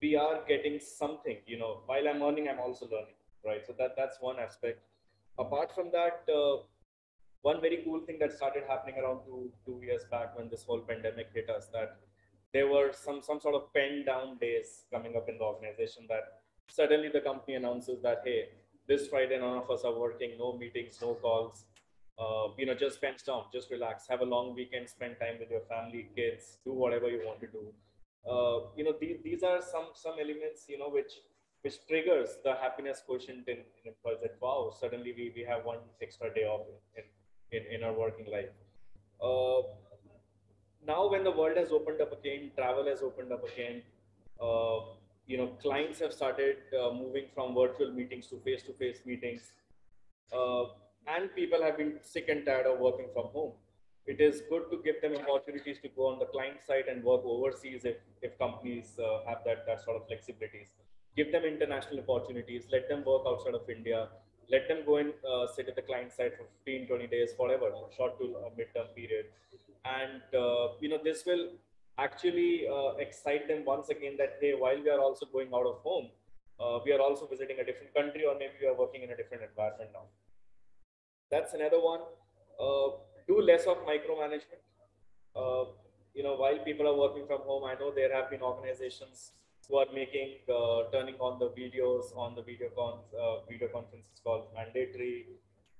we are getting something. You know, while I'm earning, I'm also learning, right? So that that's one aspect. Apart from that, uh, one very cool thing that started happening around two two years back when this whole pandemic hit us that there were some some sort of pen down days coming up in the organization that suddenly the company announces that hey this Friday, none of us are working, no meetings, no calls. Uh, you know, just spend down, just relax, have a long weekend, spend time with your family, kids, do whatever you want to do. Uh, you know, these, these are some some elements, you know, which which triggers the happiness quotient in, in employees that wow, suddenly we, we have one extra day off in, in, in in our working life. Uh, now when the world has opened up again, travel has opened up again, uh, you know clients have started uh, moving from virtual meetings to face-to-face meetings uh, and people have been sick and tired of working from home it is good to give them opportunities to go on the client side and work overseas if, if companies uh, have that, that sort of flexibilities give them international opportunities let them work outside of india let them go and uh, sit at the client side for 15 20 days whatever short to mid-term period. And uh, you know this will actually uh, excite them once again that hey while we are also going out of home uh, we are also visiting a different country or maybe we are working in a different environment now. That's another one. Uh, do less of micromanagement. Uh, you know, while people are working from home, I know there have been organizations who are making, uh, turning on the videos on the video con, uh, video conferences called mandatory,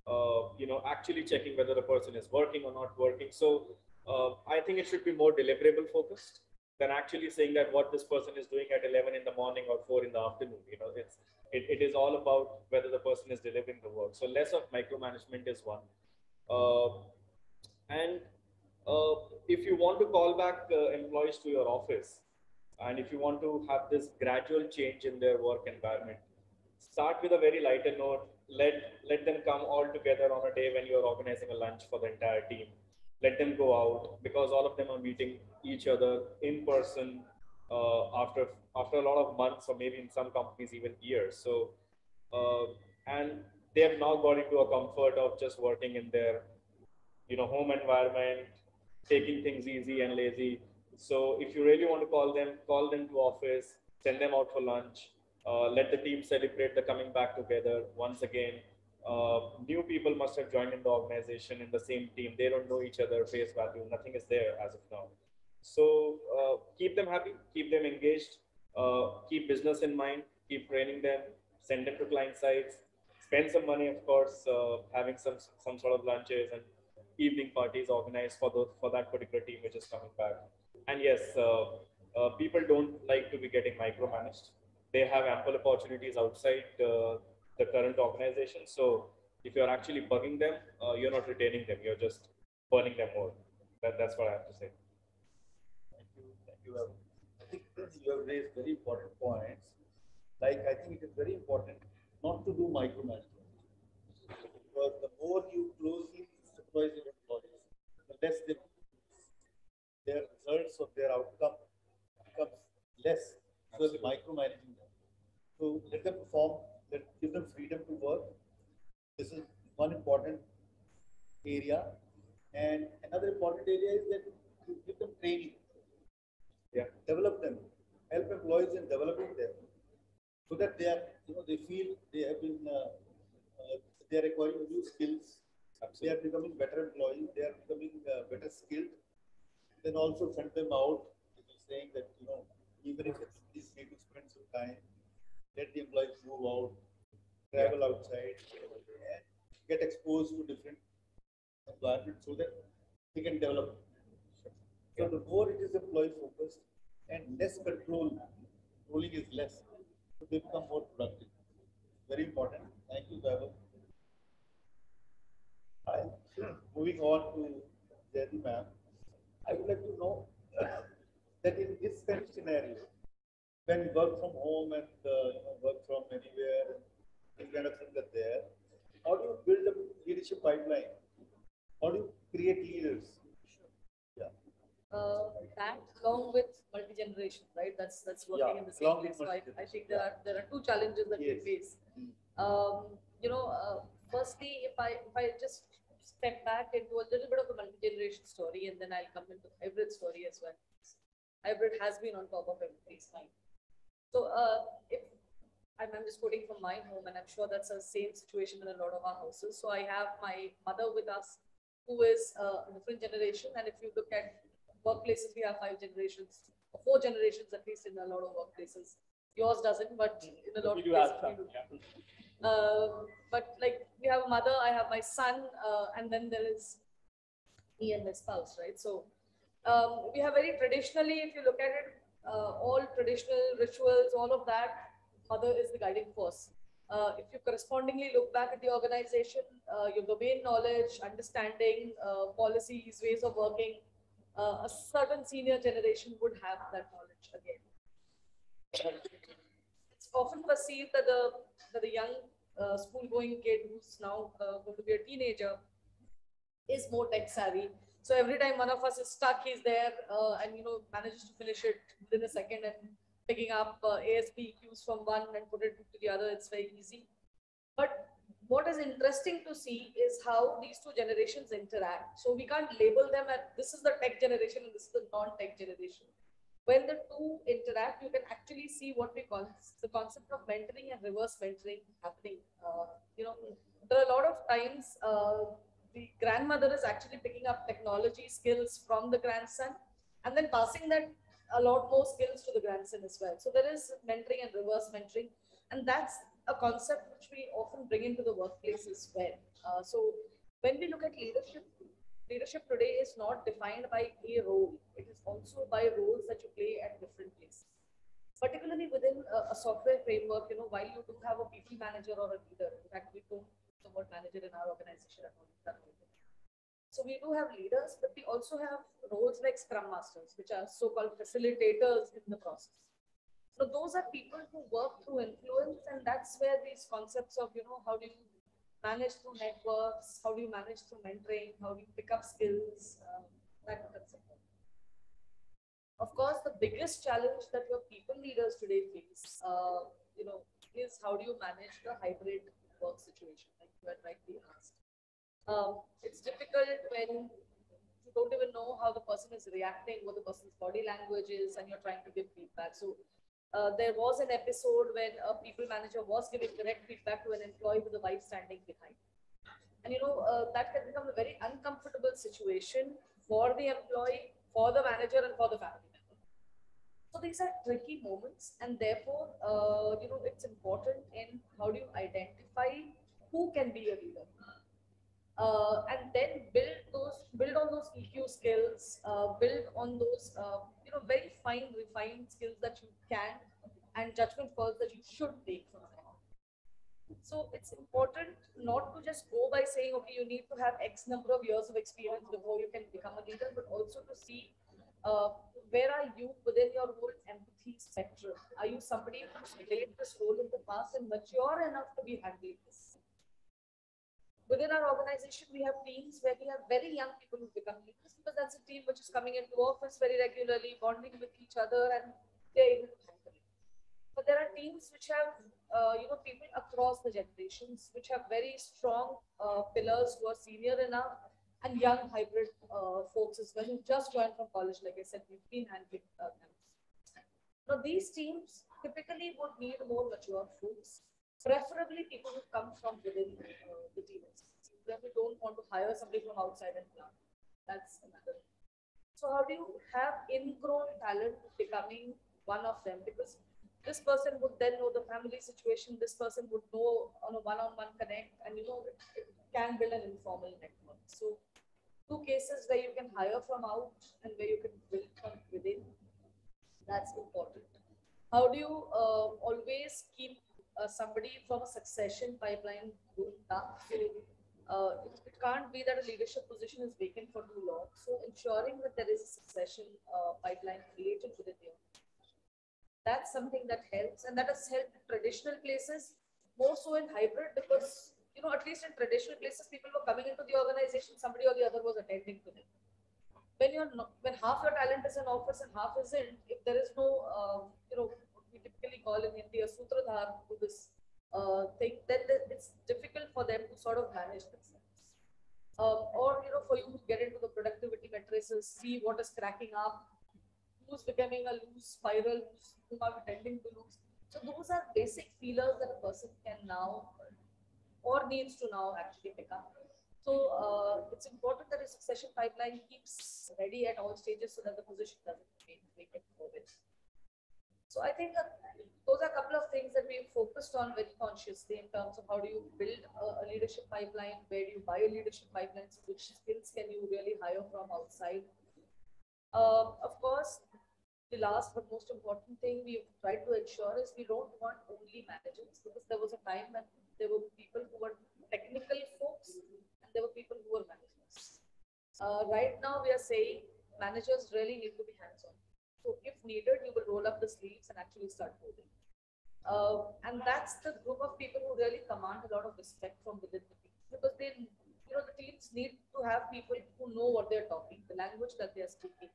uh, you know, actually checking whether the person is working or not working. So uh, I think it should be more deliverable focused than actually saying that what this person is doing at 11 in the morning or 4 in the afternoon. You know, it's it, it is all about whether the person is delivering the work. So less of micromanagement is one. Uh, and uh, if you want to call back employees to your office, and if you want to have this gradual change in their work environment, start with a very lighter note. Let let them come all together on a day when you are organizing a lunch for the entire team. Let them go out because all of them are meeting each other in person uh, after after a lot of months or maybe in some companies even years. So uh, and they have now got into a comfort of just working in their you know home environment, taking things easy and lazy. So if you really want to call them, call them to office, send them out for lunch, uh, let the team celebrate the coming back together once again. Uh, new people must have joined in the organization in the same team. They don't know each other face value. Nothing is there as of now. So uh, keep them happy, keep them engaged, uh, keep business in mind, keep training them, send them to client sites, spend some money, of course, uh, having some some sort of lunches and evening parties organized for those for that particular team which is coming back. And yes, uh, uh, people don't like to be getting micromanaged. They have ample opportunities outside uh, the current organization. So if you're actually bugging them, you're not retaining them. You're just burning them more. That, that's what I have to say. Thank you. Thank you. I think you have raised very important points. Like, I think it is very important not to do micromanagement. Because the more you closely supervise your employees, the less they, their results or their outcome becomes less. So it's micromanaging them. So let them perform, let give them freedom to work. This is one important area. And another important area is that you give them training. Yeah. Develop them, help employees in developing them so that they are, you know, they feel they have been, uh, uh, they are acquiring new skills. They are becoming better employees, they are becoming uh, better skilled. Then also send them out, saying that, you know, even if it's need to spend some time, let the employees move out, travel outside, and get exposed to different environments so that they can develop. So the more it is employee focused and less control, controlling is less, so they become more productive. Very important. Thank you, Vaibhav. Hi. Moving on to Jayati ma'am, I would like to know that in this kind of scenario, when you work from home and uh, you know, work from anywhere, and these kind of things are there, how do you build a leadership pipeline? How do you create leaders? Yeah. uh, that along with multi-generation, right? That's, that's Yeah, working in the same place. So I, I think there are, there are two challenges that we face. Mm. Um, you know, uh, firstly, if I, if I just step back into a little bit of a multi-generation story and then I'll come into hybrid story as well. Hybrid has been on top of everybody's mind. So, uh, if, I'm, I'm just quoting from my home and I'm sure that's the same situation in a lot of our houses. So I have my mother with us who is uh, a different generation. And if you look at workplaces, we have five generations, four generations at least in a lot of workplaces. Yours doesn't, but in a lot of places. we do. Um, but like we have a mother, I have my son, uh, and then there is me and my spouse, right? So um, we have very traditionally, if you look at it, uh, all traditional rituals, all of that, mother is the guiding force. Uh, if you correspondingly look back at the organization, uh, your domain knowledge, understanding, uh, policies, ways of working, uh, a certain senior generation would have that knowledge again. Often perceived that the that the young uh, school-going kid who's now uh, going to be a teenager is more tech savvy. So every time one of us is stuck, he's there uh, and you know manages to finish it within a second and picking up uh, ASP cues from one and put it to the other. It's very easy. But what is interesting to see is how these two generations interact. So we can't label them as this is the tech generation and this is the non-tech generation when the two interact, you can actually see what we call the concept of mentoring and reverse mentoring happening. Uh, you know, there are a lot of times uh, the grandmother is actually picking up technology skills from the grandson and then passing that a lot more skills to the grandson as well. So there is mentoring and reverse mentoring, and that's a concept which we often bring into the workplace as well. Uh, so when we look at leadership, leadership today is not defined by a role; it is also by roles that you play at different places. Particularly within a, a software framework, you know, while you do have a people manager or a leader, in fact, we don't the word manager in our organization at all. So we do have leaders, but we also have roles like Scrum Masters, which are so-called facilitators in the process. So those are people who work through influence, and that's where these concepts of, you know, how do you manage through networks, how do you manage through mentoring, how do you pick up skills, um, that concept. Of course, the biggest challenge that your people leaders today face, uh, you know, is how do you manage the hybrid work situation, like you had rightly asked. Um, it's difficult when you don't even know how the person is reacting, what the person's body language is, and you're trying to give feedback. So uh, there was an episode when a people manager was giving direct feedback to an employee with a wife standing behind. And you know, uh, that can become a very uncomfortable situation for the employee, for the manager, and for the family member. So these are tricky moments, and therefore, uh, you know, it's important in how do you identify who can be a leader uh, and then build those build on those EQ skills, uh, build on those uh, you know very fine refined skills that you can and judgment calls that you should take from them. So it's important not to just go by saying okay you need to have X number of years of experience before you can become a leader, but also to see uh, where are you within your whole empathy spectrum? Are you somebody who's played this role in the past and mature enough to be handling this? Within our organization, we have teams where we have very young people who become leaders because that's a team which is coming into office very regularly, bonding with each other, and they're able to handle it. But there are teams which have, uh, you know, people across the generations, which have very strong uh, pillars who are senior enough and young hybrid uh, folks as well who just joined from college. Like I said, we've been handling uh, them. Now, these teams typically would need more mature folks preferably people who come from within uh, the team. Then we don't want to hire somebody from outside and plant. That's another. So how do you have ingrown talent becoming one of them? Because this person would then know the family situation. This person would know on a one-on-one connect, and you know it can build an informal network. So two cases where you can hire from out and where you can build from within. That's important. How do you uh, always keep uh, somebody from a succession pipeline. Uh, it, it, can't be that a leadership position is vacant for too long. So ensuring that there is a succession uh, pipeline created within the organization. That's something that helps, and that has helped traditional places more so in hybrid because you know at least in traditional places people were coming into the organization, somebody or the other was attending to them. When you're not, when half your talent is in office and half isn't, if there is no uh, you know typically call in India Sutradhar to this uh, thing, then it's difficult for them to sort of manage themselves. Um, or, you know, for you to get into the productivity matrices, see what is cracking up, who's becoming a loose spiral, who's who are tending to lose. So those are basic feelers that a person can now or needs to now actually pick up. So uh, it's important that a succession pipeline keeps ready at all stages so that the position doesn't remain vacant for. So I think those are a couple of things that we've focused on very consciously in terms of how do you build a, leadership pipeline, where do you buy a leadership pipeline, which skills can you really hire from outside. Uh, of course, the last but most important thing we've tried to ensure is we don't want only managers because there was a time when there were people who were technical folks and there were people who were managers. Uh, right now, we are saying managers really need to be hands-on. So if needed, you will roll up the sleeves and actually start moving. Uh, and that's the group of people who really command a lot of respect from within the team because they, you know, the teams need to have people who know what they're talking, the language that they're speaking,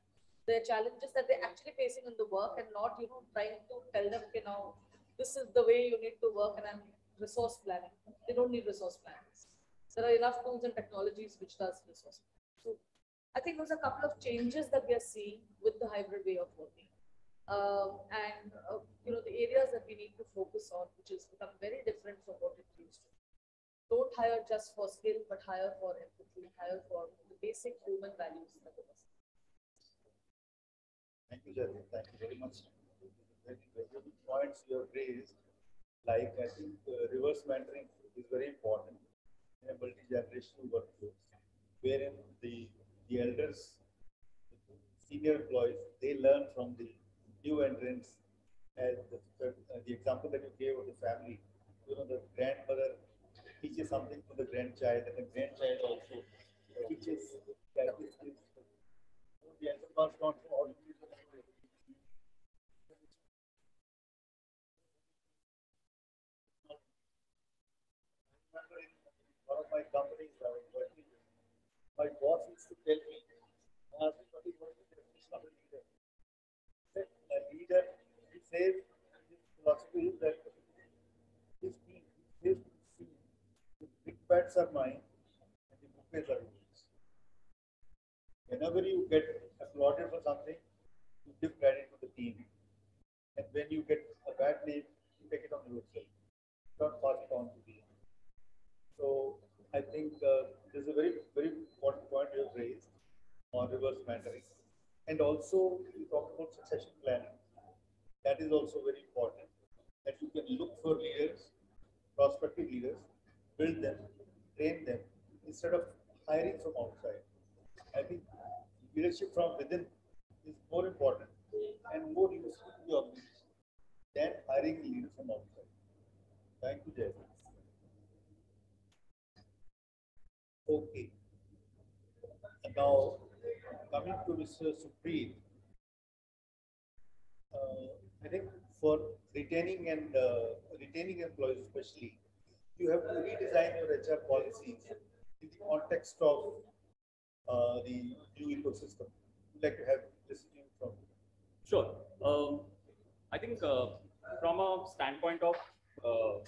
the challenges that they're actually facing in the work, and not, you know, trying to tell them, you know, this is the way you need to work, and I'm resource planning. They don't need resource plans. There are enough tools and technologies which does resource. So I think there's a couple of changes that we are seeing with the hybrid way of working. Um, and uh, you know the areas that we need to focus on, which has become very different from what it used to. don't hire just for skill, but hire for empathy, hire for the basic human values. that is. Thank you, Jyoti. Thank you very much. Very valuable points you have raised. Like, I think uh, reverse mentoring is very important in a multi-generational workforce, wherein the, the elders, senior employees, they learn from the new entrants. As the, uh, the example that you gave of the family, you know, the grandmother teaches something to the grandchild, and the grandchild also teaches that this is the on all my companies my boss tell me, "Ask me what is the definition of a leader?" He says, his philosophy is that his team, his team, the big bets are mine and the bouquets are yours. Whenever you get applauded for something, you give credit to the team. And when you get a bad name, you take it on yourself. Don't pass it on to the so I think uh, this is a very, very important point you have raised on reverse mentoring. And also, you talked about succession planning. That is also very important. That you can look for leaders, prospective leaders, build them, train them, instead of hiring from outside. I think leadership from within is more important and more useful to the organization than hiring leaders from outside. Thank you, Jay. Okay. Now, coming to Mr. Supreet, uh, I think for retaining and uh, retaining employees especially, you have to redesign your HR policies in the context of uh, the new ecosystem. Would like to have listening from. Sure. Um, I think uh, from a standpoint of uh,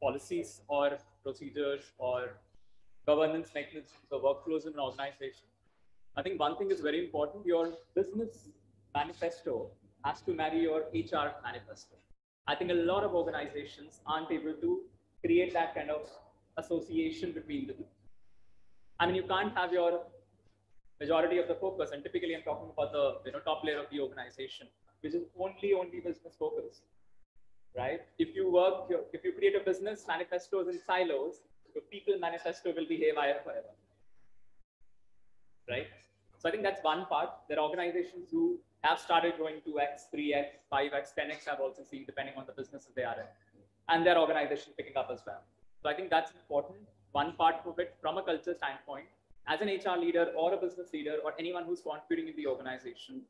policies or procedures or governance mechanisms or workflows in an organization, I think one thing is very important. Your business manifesto has to marry your HR manifesto. I think a lot of organizations aren't able to create that kind of association between the two. I mean, you can't have your majority of the focus, and typically I'm talking about the you know top layer of the organization, which is only only business focus, right? If you work, if you create a business manifestos in silos, your people manifesto will be haywire forever, right? So I think that's one part. There are organizations who have started growing 2x, 3x, 5x, 10x. I've also seen depending on the businesses they are in, and their organization picking up as well. So I think that's important. One part of it from a culture standpoint, as an HR leader or a business leader or anyone who's contributing in the organization,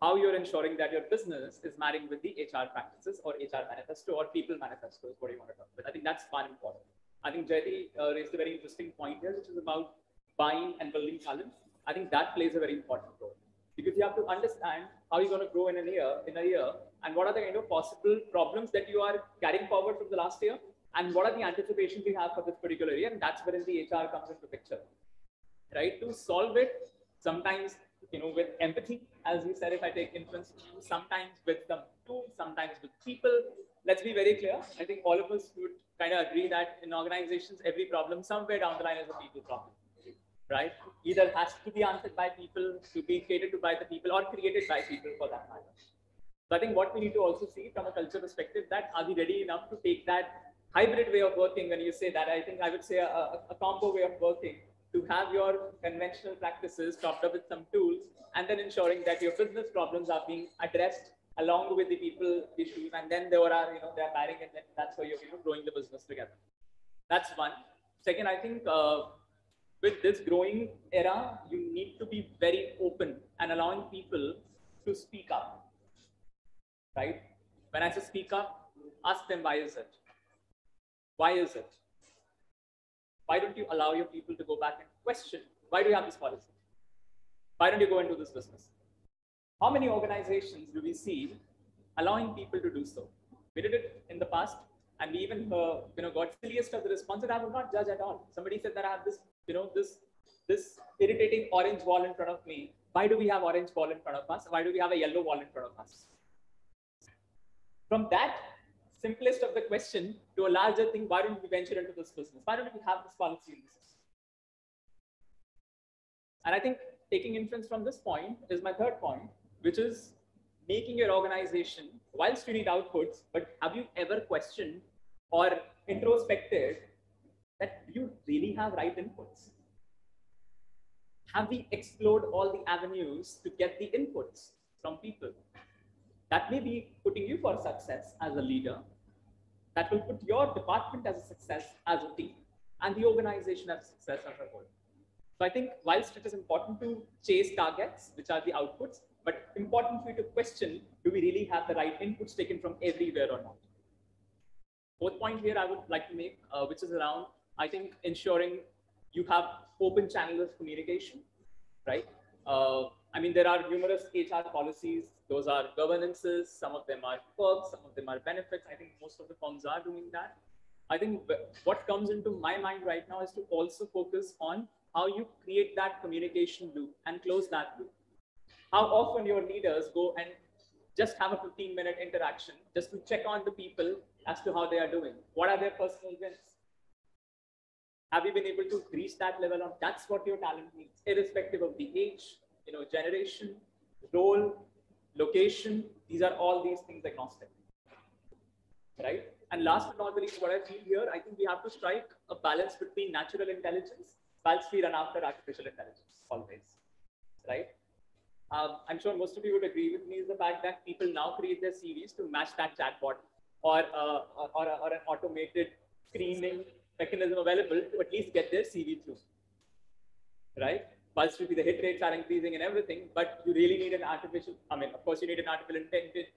how you're ensuring that your business is marrying with the HR practices or HR manifesto or people manifesto is what you want to talk about. I think that's one important. I think Jayati uh, raised a very interesting point here, which is about buying and building talent. I think that plays a very important role because you have to understand how you're going to grow in a year, in a year, and what are the kind of possible problems that you are carrying forward from the last year, and what are the anticipations you have for this particular year, and that's where the HR comes into picture right? To solve it, sometimes, you know, with empathy, as you said, if I take influence, sometimes with some tools, sometimes with people. Let's be very clear. I think all of us would kind of agree that in organizations, every problem somewhere down the line is a people problem, right? Either has to be answered by people, to be catered to by the people, or created by people for that matter. So I think what we need to also see from a culture perspective that are we ready enough to take that hybrid way of working? When you say that, I think I would say a, a, a combo way of working to have your conventional practices topped up with some tools and then ensuring that your business problems are being addressed along with the people issues and then there are you know they're marrying and then that's how you're you know, growing the business together. That's one. Second i think uh, with this growing era you need to be very open and allowing people to speak up right? When i say speak up ask them why is it? Why is it? Why don't you allow your people to go back and question why do you have this policy? Why don't you go into this business? How many organizations do we see allowing people to do so? We did it in the past, and we even uh, you know got silliest of the response, and I will not judge at all. Somebody said that I have this you know this this irritating orange wall in front of me. Why do we have orange wall in front of us? Why do we have a yellow wall in front of us? From that simplest of the question to a larger thing, why don't we venture into this business? Why don't we have this policy in this? And I think taking inference from this point is my third point, which is making your organization, whilst you need outputs, but have you ever questioned or introspected that you really have right inputs? Have we explored all the avenues to get the inputs from people? That may be putting you for success as a leader. That will put your department as a success as a team and the organization as a success as a whole. So I think whilst it is important to chase targets, which are the outputs, but important for you to question, do we really have the right inputs taken from everywhere or not? Fourth point here I would like to make, uh, which is around, I think, ensuring you have open channels of communication, right? Uh, I mean, there are numerous HR policies. Those are governances. Some of them are perks. Some of them are benefits. I think most of the firms are doing that. I think what comes into my mind right now is to also focus on how you create that communication loop and close that loop. How often your leaders go and just have a 15 minute interaction just to check on the people as to how they are doing. What are their personal wins? Have you been able to reach that level of that's what your talent needs, irrespective of the age, you know, generation, role, location. These are all these things agnostic. Right? And last but not least, what I feel here, I think we have to strike a balance between natural intelligence whilst we run after artificial intelligence always. Right? Um, I'm sure most of you would agree with me is the fact that people now create their CVs to match that chatbot or, uh, or, or, an automated screening mechanism available to at least get their CV through. Right? Pulse will be the hit rates are increasing and everything, but you really need an artificial, I mean, of course you need an artificial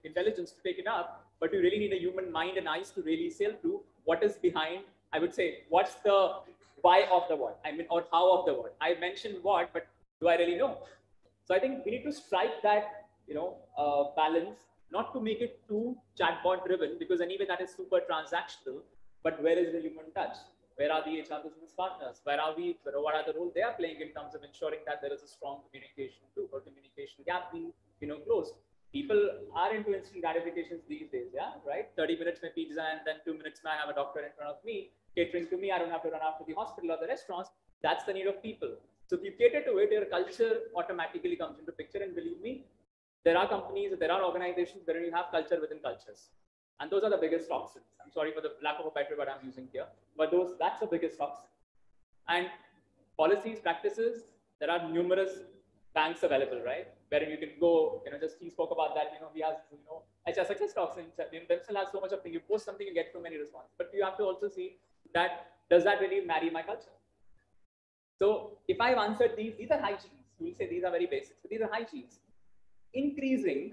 intelligence to take it up, but you really need a human mind and eyes to really sail through what is behind, I would say, what's the why of the what, I mean, or how of the what. I mentioned what, but do I really know? So I think we need to strike that, you know, uh, balance, not to make it too chatbot driven, because anyway that is super transactional. But where is the human touch? Where are the HR business partners? Where are we? What are the role they are playing in terms of ensuring that there is a strong communication too, or communication gap being, you know, closed? People are into instant gratifications these days, yeah, right? 30 minutes my pizza and then two minutes I have a doctor in front of me catering to me. I don't have to run after the hospital or the restaurants. That's the need of people. So if you cater to it, your culture automatically comes into picture. And believe me, there are companies, there are organizations where you have culture within cultures. And those are the biggest toxins. I'm sorry for the lack of a better word I'm using here, but those that's the biggest toxin. And policies, practices, there are numerous banks available, right? Where you can go, you know, just he spoke about that, you know, he has, you know, HR success you know, themselves has so much of thing. You post something, you get so many responses. But you have to also see that does that really marry my culture? So if I've answered these, these are hygienes. You will say these are very basic. So these are hygienes. Increasing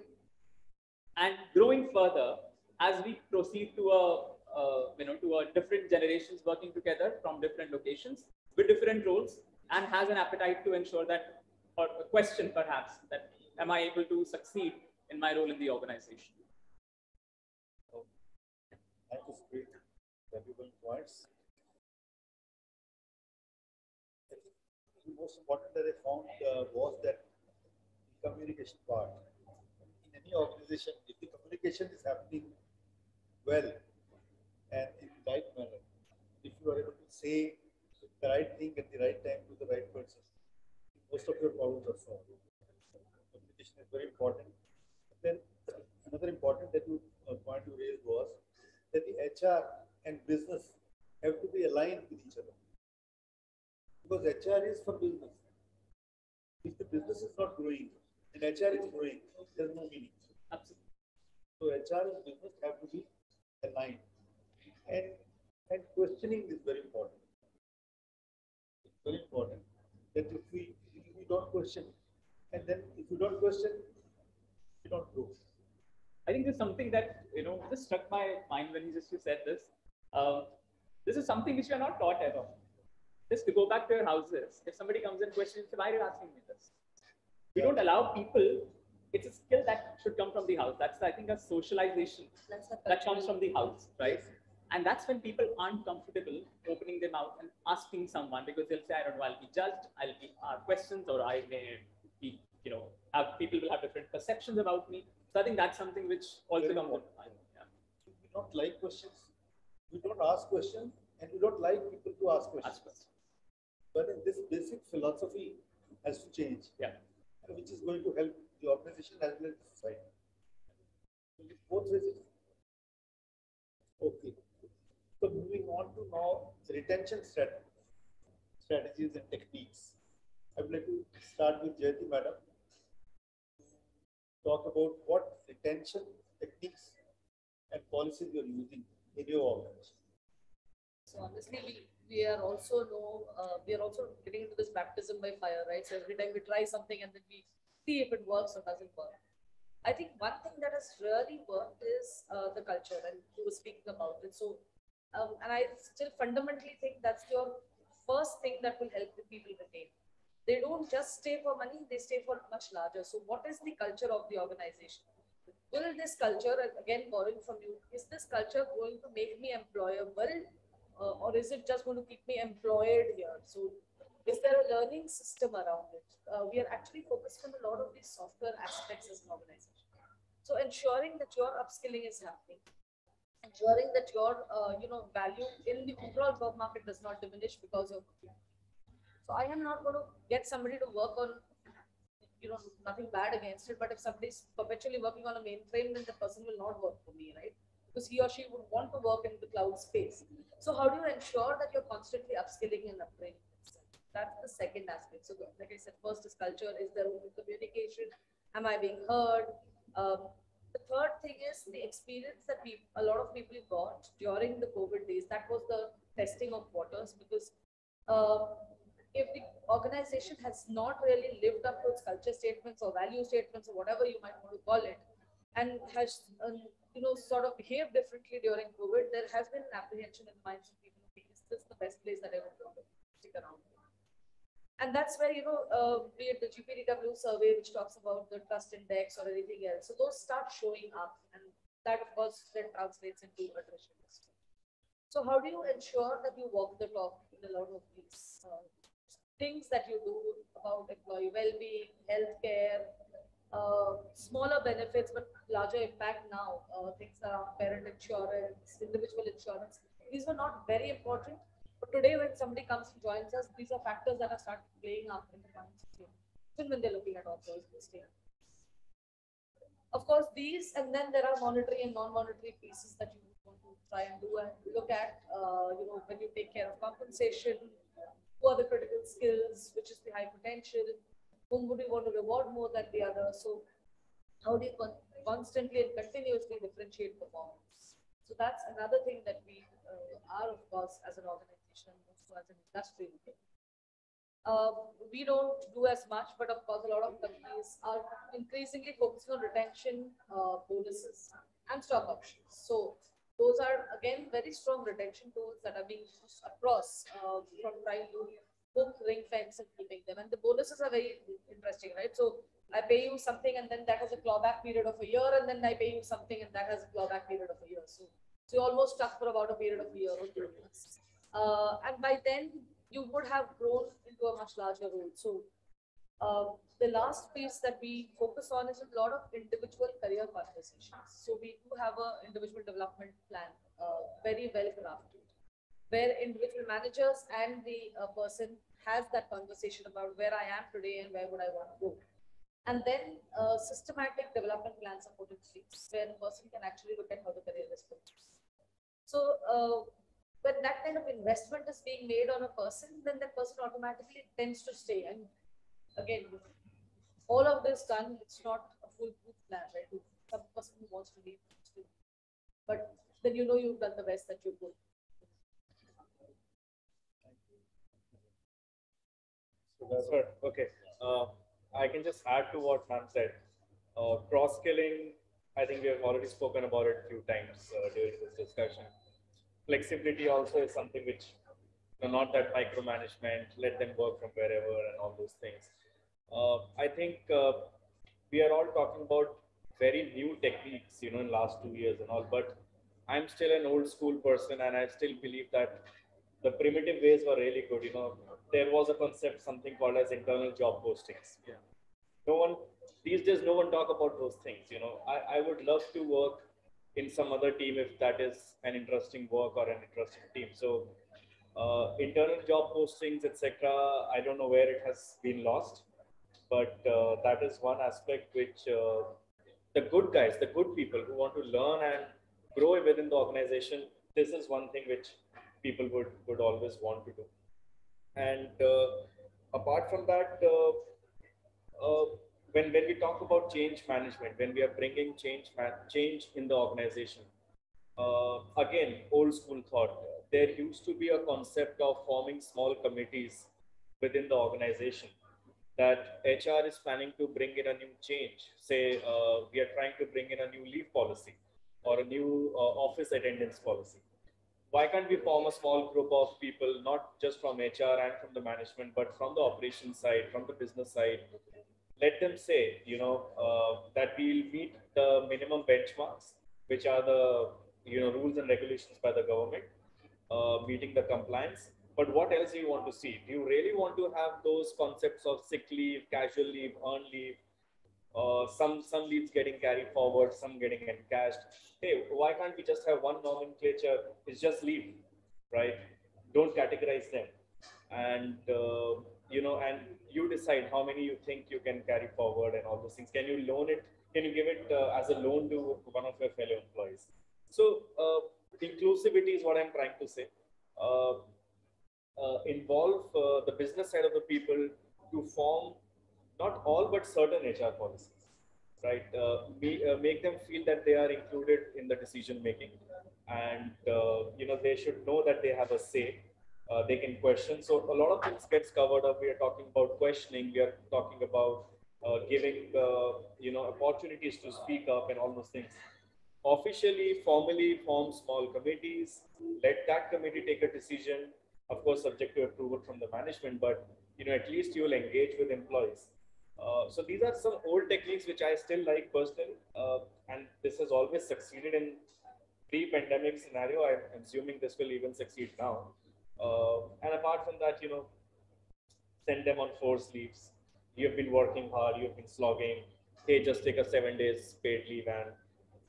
and growing further as we proceed to a uh, you know to a different generations working together from different locations with different roles and has an appetite to ensure that or a question perhaps that am I able to succeed in my role in the organization? That was great, valuable points. Most important that I found uh, was that communication part. In any organization, if the communication is happening well and in the right manner, if you are able to say the right thing at the right time to the right person, most of your problems are solved. Communication is very important. Then another important that you, uh, point you raised was that the HR and business have to be aligned with each other. Because HR is for business. If the business is not growing and HR is growing, there's no meaning. Absolutely. So HR and business have to be aligned. And and questioning is very important. It's very important that if we if we don't question, and then if you don't question, you don't grow. I think there's something that you know just struck my mind when you just you said this. Um, this is something which you are not taught ever. Just to go back to your houses, if somebody comes and questions, why are you asking me this? We don't allow people. It's a skill that should come from the house. That's I think a socialization that comes from the house, right? And that's when people aren't comfortable opening their mouth and asking someone because they'll say, I don't know, I'll be judged, I'll be asked questions, or I may be, you know, have people will have different perceptions about me. So I think that's something which also comes into mind. Yeah. don't like questions, we don't ask questions, and we don't like people to ask questions. Ask questions. But then this basic philosophy has to change. Yeah. Which is going to help the organization as well as the society. Both ways. Okay. So moving on to now retention strat- strategies and techniques. I would like to start with Jayati madam. Talk about what retention techniques and policies you're using in your organization. So honestly, we, are also no, uh, we are also getting into this baptism by fire, right? So every time we try something and then we see if it works or doesn't work. I think one thing that has really worked is uh, the culture, and you were speaking about it. So, um, and I still fundamentally think that's your first thing that will help the people retain. They don't just stay for money; they stay for much larger. So, what is the culture of the organization? Will this culture, again borrowing from you, is this culture going to make me employable uh, or is it just going to keep me employed here? So, is there a learning system around it? Uh, we are actually focused on a lot of these software aspects as an organization. So, ensuring that your upskilling is happening, ensuring that your uh, you know value in the overall job market does not diminish because of. So, I am not going to get somebody to work on you know nothing bad against it, but if somebody's perpetually working on a mainframe, then the person will not work for me, right? Because he or she would want to work in the cloud space. So how do you ensure that you're constantly upskilling and upgrading? yourself? That's the second aspect. So like I said, first is culture. Is there open communication? Am I being heard? Um, the third thing is the experience that we a lot of people got during the COVID days. That was the testing of waters because uh, if the organization has not really lived up to its culture statements or value statements or whatever you might want to call it, and has um, you know sort of behave differently during COVID, there has been an apprehension in the minds of people. Is this the best place that I want to stick around? And that's where you know, uh, be it the GPTW survey, which talks about the trust index or anything else. So those start showing up, and that of course then translates into attrition. So how do you ensure that you walk the talk in a lot of these uh, things that you do about employee well-being, healthcare, uh, smaller benefits but larger impact now. Uh, things around parent insurance, individual insurance. These were not very important, but today when somebody comes and joins us, these are factors that are start playing up in the of even when they're looking at offers this day. Of course, these and then there are monetary and non-monetary pieces that you want to try and do and look at. Uh, you know, when you take care of compensation, who are the critical skills, which is the high potential, whom would you want to reward more than the other? So, how do you con- constantly and continuously differentiate performance? So that's another thing that we uh, are, of course, as an organization also as an industry. Uh, we don't do as much, but of course, a lot of companies are increasingly focusing on retention uh, bonuses and stock options. So those are again very strong retention tools that are being used across uh, from trying to book ring fence and keeping them. And the bonuses are very interesting, right? So I pay you something and then that has a clawback period of a year, and then I pay you something and that has a clawback period of a year. So, so you're almost stuck for about a period of a year or two. Uh, and by then you would have grown into a much larger role. So uh, the last piece that we focus on is a lot of individual career conversations. So we do have a individual development plan, uh, very well crafted, where individual managers and the uh, person has that conversation about where I am today and where would I want to go. And then uh, systematic development plans place where a person can actually look at how the career is progressed. So uh, when that kind of investment is being made on a person, then that person automatically tends to stay. And again, all of this done, it's not a foolproof plan, right? Some person who wants to leave, but then you know you've done the best that you could. Sir, okay. Uh, I can just add to what ma'am said. Uh, cross skilling, I think we have already spoken about it a few times uh, during this discussion. Flexibility also is something which, you know, not that micromanagement, let them work from wherever and all those things. Uh, I think uh, we are all talking about very new techniques, you know, in last two years and all, but I'm still an old school person and I still believe that the primitive ways were really good. You know, there was a concept, something called as internal job postings. Yeah. No one these days, no one talk about those things. You know, I, I would love to work in some other team if that is an interesting work or an interesting team. So uh, internal job postings, etc. I don't know where it has been lost, but uh, that is one aspect which uh, the good guys, the good people who want to learn and grow within the organization, this is one thing which people would would always want to do. And uh, apart from that, uh, uh, when when we talk about change management, when we are bringing change change in the organization, again, old school thought. There used to be a concept of forming small committees within the organization that HR is planning to bring in a new change. Say, uh, we are trying to bring in a new leave policy or a new uh, office attendance policy. Why can't we form a small group of people, not just from HR and from the management, but from the operations side, from the business side? Let them say, you know, uh, that we'll meet the minimum benchmarks, which are the you know rules and regulations by the government, uh, meeting the compliance. But what else do you want to see? Do you really want to have those concepts of sick leave, casual leave, earned leave, uh, some some leaves getting carried forward, some getting encashed? Hey, why can't we just have one nomenclature? It's just leave, right? Don't categorize them, and uh, you know, and you decide how many you think you can carry forward and all those things. Can you loan it? Can you give it uh, as a loan to one of your fellow employees? So uh, inclusivity is what I'm trying to say. Uh, involve the business side of the people to form not all but certain HR policies, right? Uh, be, uh, make them feel that they are included in the decision making, and you know they should know that they have a say. they can question. So a lot of things gets covered up. We are talking about questioning. We are talking about giving you know opportunities to speak up and all those things officially, formally form small committees, let that committee take a decision, of course, subject to approval from the management, but you know, at least you will engage with employees. Uh, so these are some old techniques which I still like personally, uh, and this has always succeeded in pre-pandemic scenario. I'm assuming this will even succeed now. Uh, and apart from that, you know, send them on four leaves. You have been working hard, you have been slogging. Hey, just take a seven days paid leave and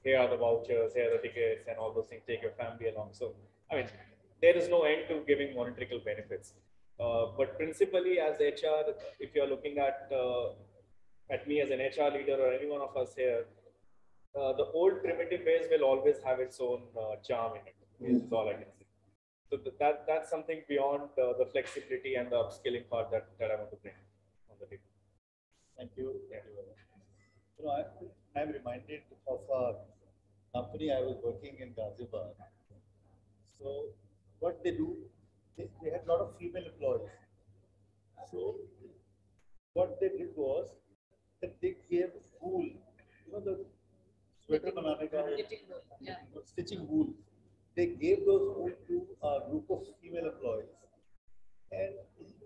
here are the vouchers, here are the tickets, and all those things. Take your family along. So, I mean, there is no end to giving monetary benefits. Uh, but principally, as HR, if you are looking at uh, at me as an HR leader or any one of us here, uh, the old primitive ways will always have its own uh, charm in it. Is all I can say. So that that's something beyond uh, the flexibility and the upskilling part that, that I want to bring on the table. Thank you. Thank you. You know, I, I'm reminded of a company I was working in Ghaziabad. So what they do, they, had a lot of female employees. So what they did was that they gave wool, you know the sweater banana yeah. stitching wool. They gave those wool to a group of female employees and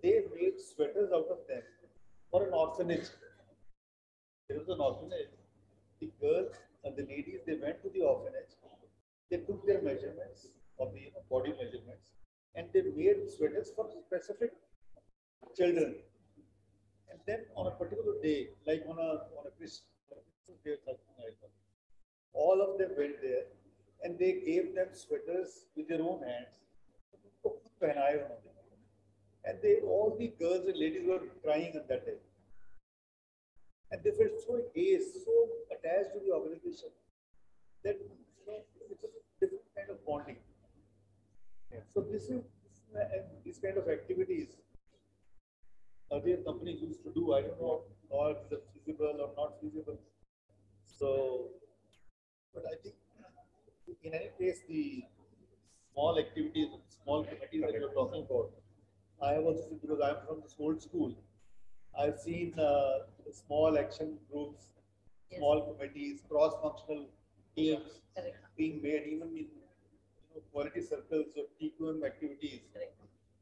they made sweaters out of them for an orphanage. There was an orphanage. The girls and the ladies, they went to the orphanage. They took their measurements of the you know, body measurements and they made sweaters for specific children. And then on a particular day, like on a on a Christmas day, or something like that, all of them went there and they gave them sweaters with their own hands. And they all the girls and ladies were crying on that day. And they felt so engaged, so attached to the organization that you know, it's a different kind of bonding. Yeah. So this is these kind of activities earlier companies used to do. I don't know how it's feasible or not feasible. So, but I think in any case, the small activities, small committees that you're talking about, I have also seen because I'm from this old school. I've seen uh, small action groups, yes. small committees, cross-functional teams Correct. being made, even in quality circles or TQM activities.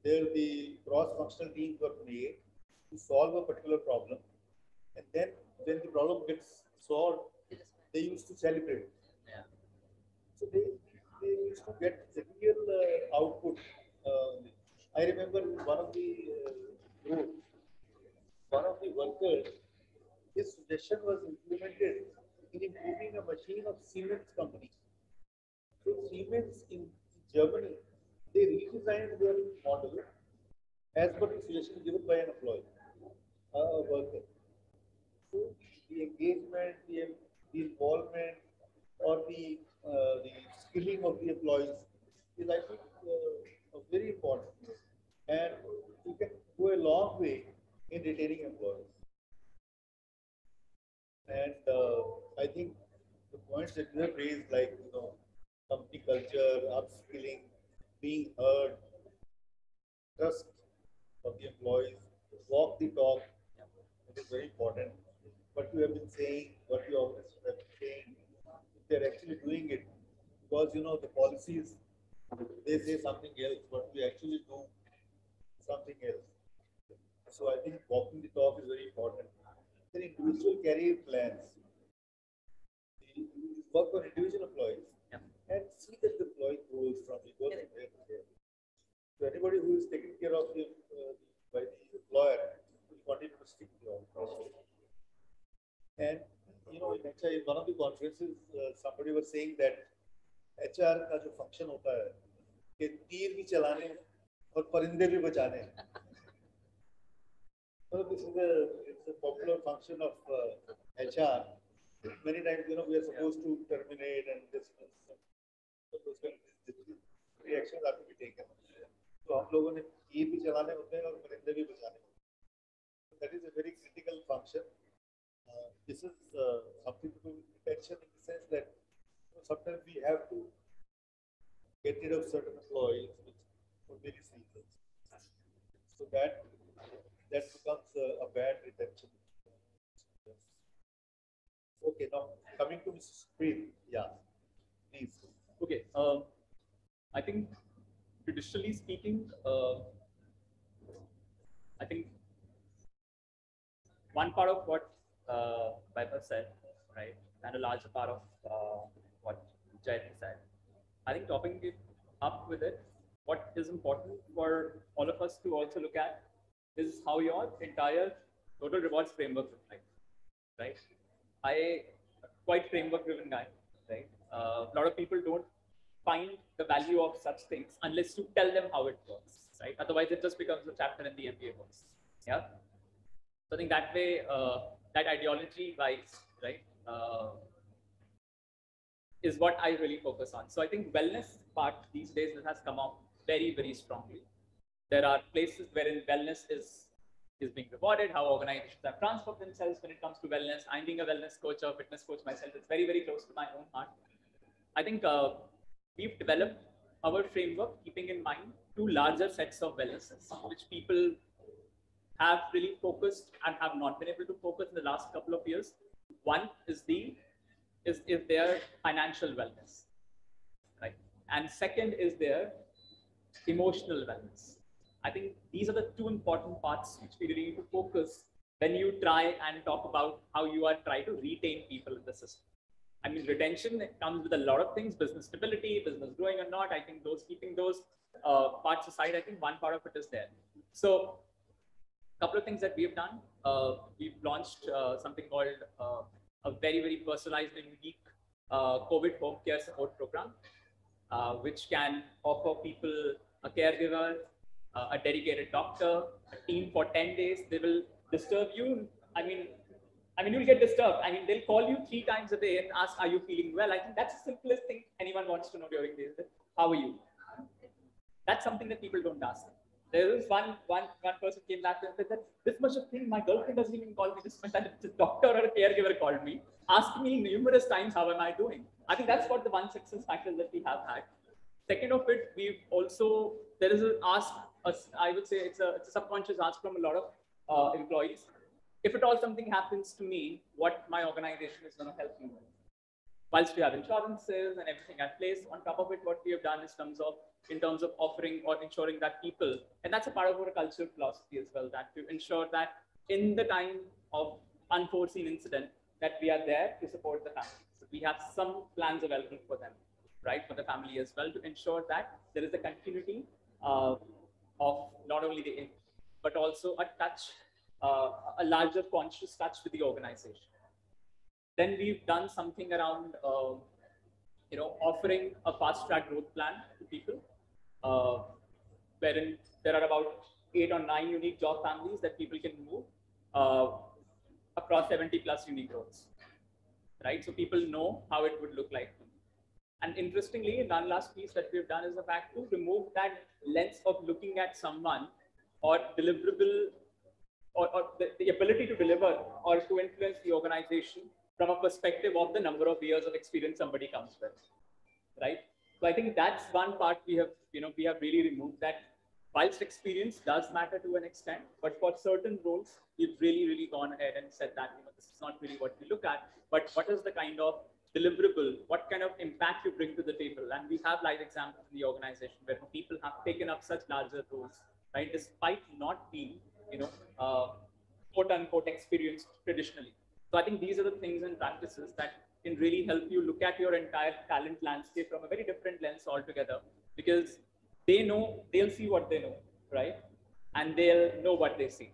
There, the cross-functional teams were made to solve a particular problem, and then when the problem gets solved, they used to celebrate. Yeah. So they they used to get the real uh, output. Uh, I remember one of the uh, group one of the workers, his suggestion was implemented in improving a machine of Siemens company. Siemens in Germany, they redesigned their model as per the suggestion given by an employee, a worker. So the engagement, the, involvement, or the uh, the skilling of the employees is, I think, uh, very important, and you can go a long way in retaining employees. And uh, I think the points that you have raised, like you know, company culture, upskilling, being heard, trust of the employees, walk the talk, it is very important. What you have been saying, what you always have been saying, if they're actually doing it, because you know the policies, they say something else, but we actually do something else. So I think walking the talk is very important. Then individual career plans. Work on individual employees and see that the employee grows from he goes from there to there. So anybody who is taken care of the, uh, by the employer will continue to stick to the And you know, in HR, in one of the conferences, uh, somebody was saying that HR का जो function होता है कि तीर भी चलाने और परिंदे भी बचाने So this is a, it's a popular function of uh, HR. Many times, you know, we are supposed to terminate and dismiss. So those kind of reactions are to be taken. So हम लोगों ने तीर भी चलाने होते हैं और परिंदे भी बचाने होते हैं. That is a very critical function. Uh, this is uh, something to do with retention in the sense that you know, sometimes we have to get rid of certain employees which, for various reasons. So that that becomes a, a bad retention. Yes. Okay, now coming to Mrs. Preet, yeah, please. Okay. Um, I think traditionally speaking, uh, I think one part of what uh, said, right, and a larger part of uh, what Jayati said. I think topping it up with it, what is important for all of us to also look at is how your entire total rewards framework looks like, right? I quite framework driven guy, right? Uh, a lot of people don't find the value of such things unless you tell them how it works, right? Otherwise, it just becomes a chapter in the MBA course. Yeah. So I think that way, uh, that ideology wise, right, uh, is what I really focus on. So I think wellness part these days has come up very, very strongly. There are places wherein wellness is is being rewarded, how organizations have transformed themselves when it comes to wellness. I'm being a wellness coach or fitness coach myself. It's very, very close to my own heart. I think uh, we've developed our framework keeping in mind two larger sets of wellnesses, which people have really focused and have not been able to focus in the last couple of years. One is the is, is their financial wellness, right? And second is their emotional wellness. I think these are the two important parts which we really need to focus when you try and talk about how you are trying to retain people in the system. I mean, retention comes with a lot of things, business stability, business growing or not. I think those keeping those uh, parts aside, I think one part of it is there. So, a couple of things that we've done. Uh, we've launched uh, something called uh, a very, very personalized and unique uh, COVID home care support program, uh, which can offer people a caregiver, a dedicated doctor, a team for 10 days. They will disturb you. I mean, I mean, you'll get disturbed. I mean, they'll call you three times a day and ask, "Are you feeling well?" I think that's the simplest thing anyone wants to know during these days. How are you? That's something that people don't ask. There was one one one person came back and said this much of thing, my girlfriend doesn't even call me this much. And the doctor or a caregiver called me, asked me numerous times, "How am I doing?" I think that's what the one success factor that we have had. Second of it, we've also there is an ask. I would say it's a, it's a subconscious ask from a lot of uh, employees. If at all something happens to me, what my organization is going to help me with. Whilst we have insurances and everything at place, on top of it, what we have done is terms of in terms of offering or ensuring that people, and that's a part of our cultural philosophy as well, that to ensure that in the time of unforeseen incident, that we are there to support the family. So we have some plans available for them, right, for the family as well, to ensure that there is a continuity uh, of not only the but also a touch, uh, a larger conscious touch with the organization. Then we've done something around uh, you know, offering a fast track growth plan to people, uh, wherein there are about eight or nine unique job families that people can move uh, across 70 plus unique roles, right? So people know how it would look like. And interestingly, one last piece that we've done is the fact to remove that lens of looking at someone or deliverable or, or the, the ability to deliver or to influence the organization from a perspective of the number of years of experience somebody comes with, right? So I think that's one part we have, you know, we have really removed that whilst experience does matter to an extent, but for certain roles, we've really, really gone ahead and said that, you know, this is not really what we look at, but what is the kind of deliverable, what kind of impact you bring to the table. And we have live examples in the organization where people have taken up such larger roles, right, despite not being, you know, uh, quote unquote experienced traditionally. So I think these are the things and practices that can really help you look at your entire talent landscape from a very different lens altogether because they know, they'll see what they know, right? And they'll know what they see.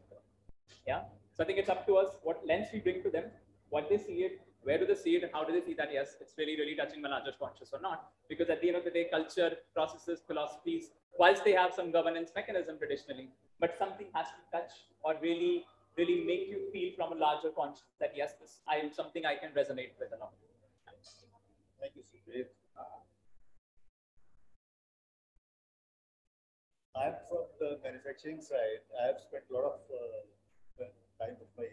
Yeah. So I think it's up to us what lens we bring to them, what they see it, where do they see it, and how do they see that, yes, it's really, really touching my larger conscious or not. Because at the end of the day, culture, processes, philosophies, whilst they have some governance mechanism traditionally, but something has to touch or really, really make you feel from a larger conscious that, yes, this I am something I can resonate with a lot. Thank you, Sukhdev. I'm from the manufacturing side. I have spent a lot of uh, time of my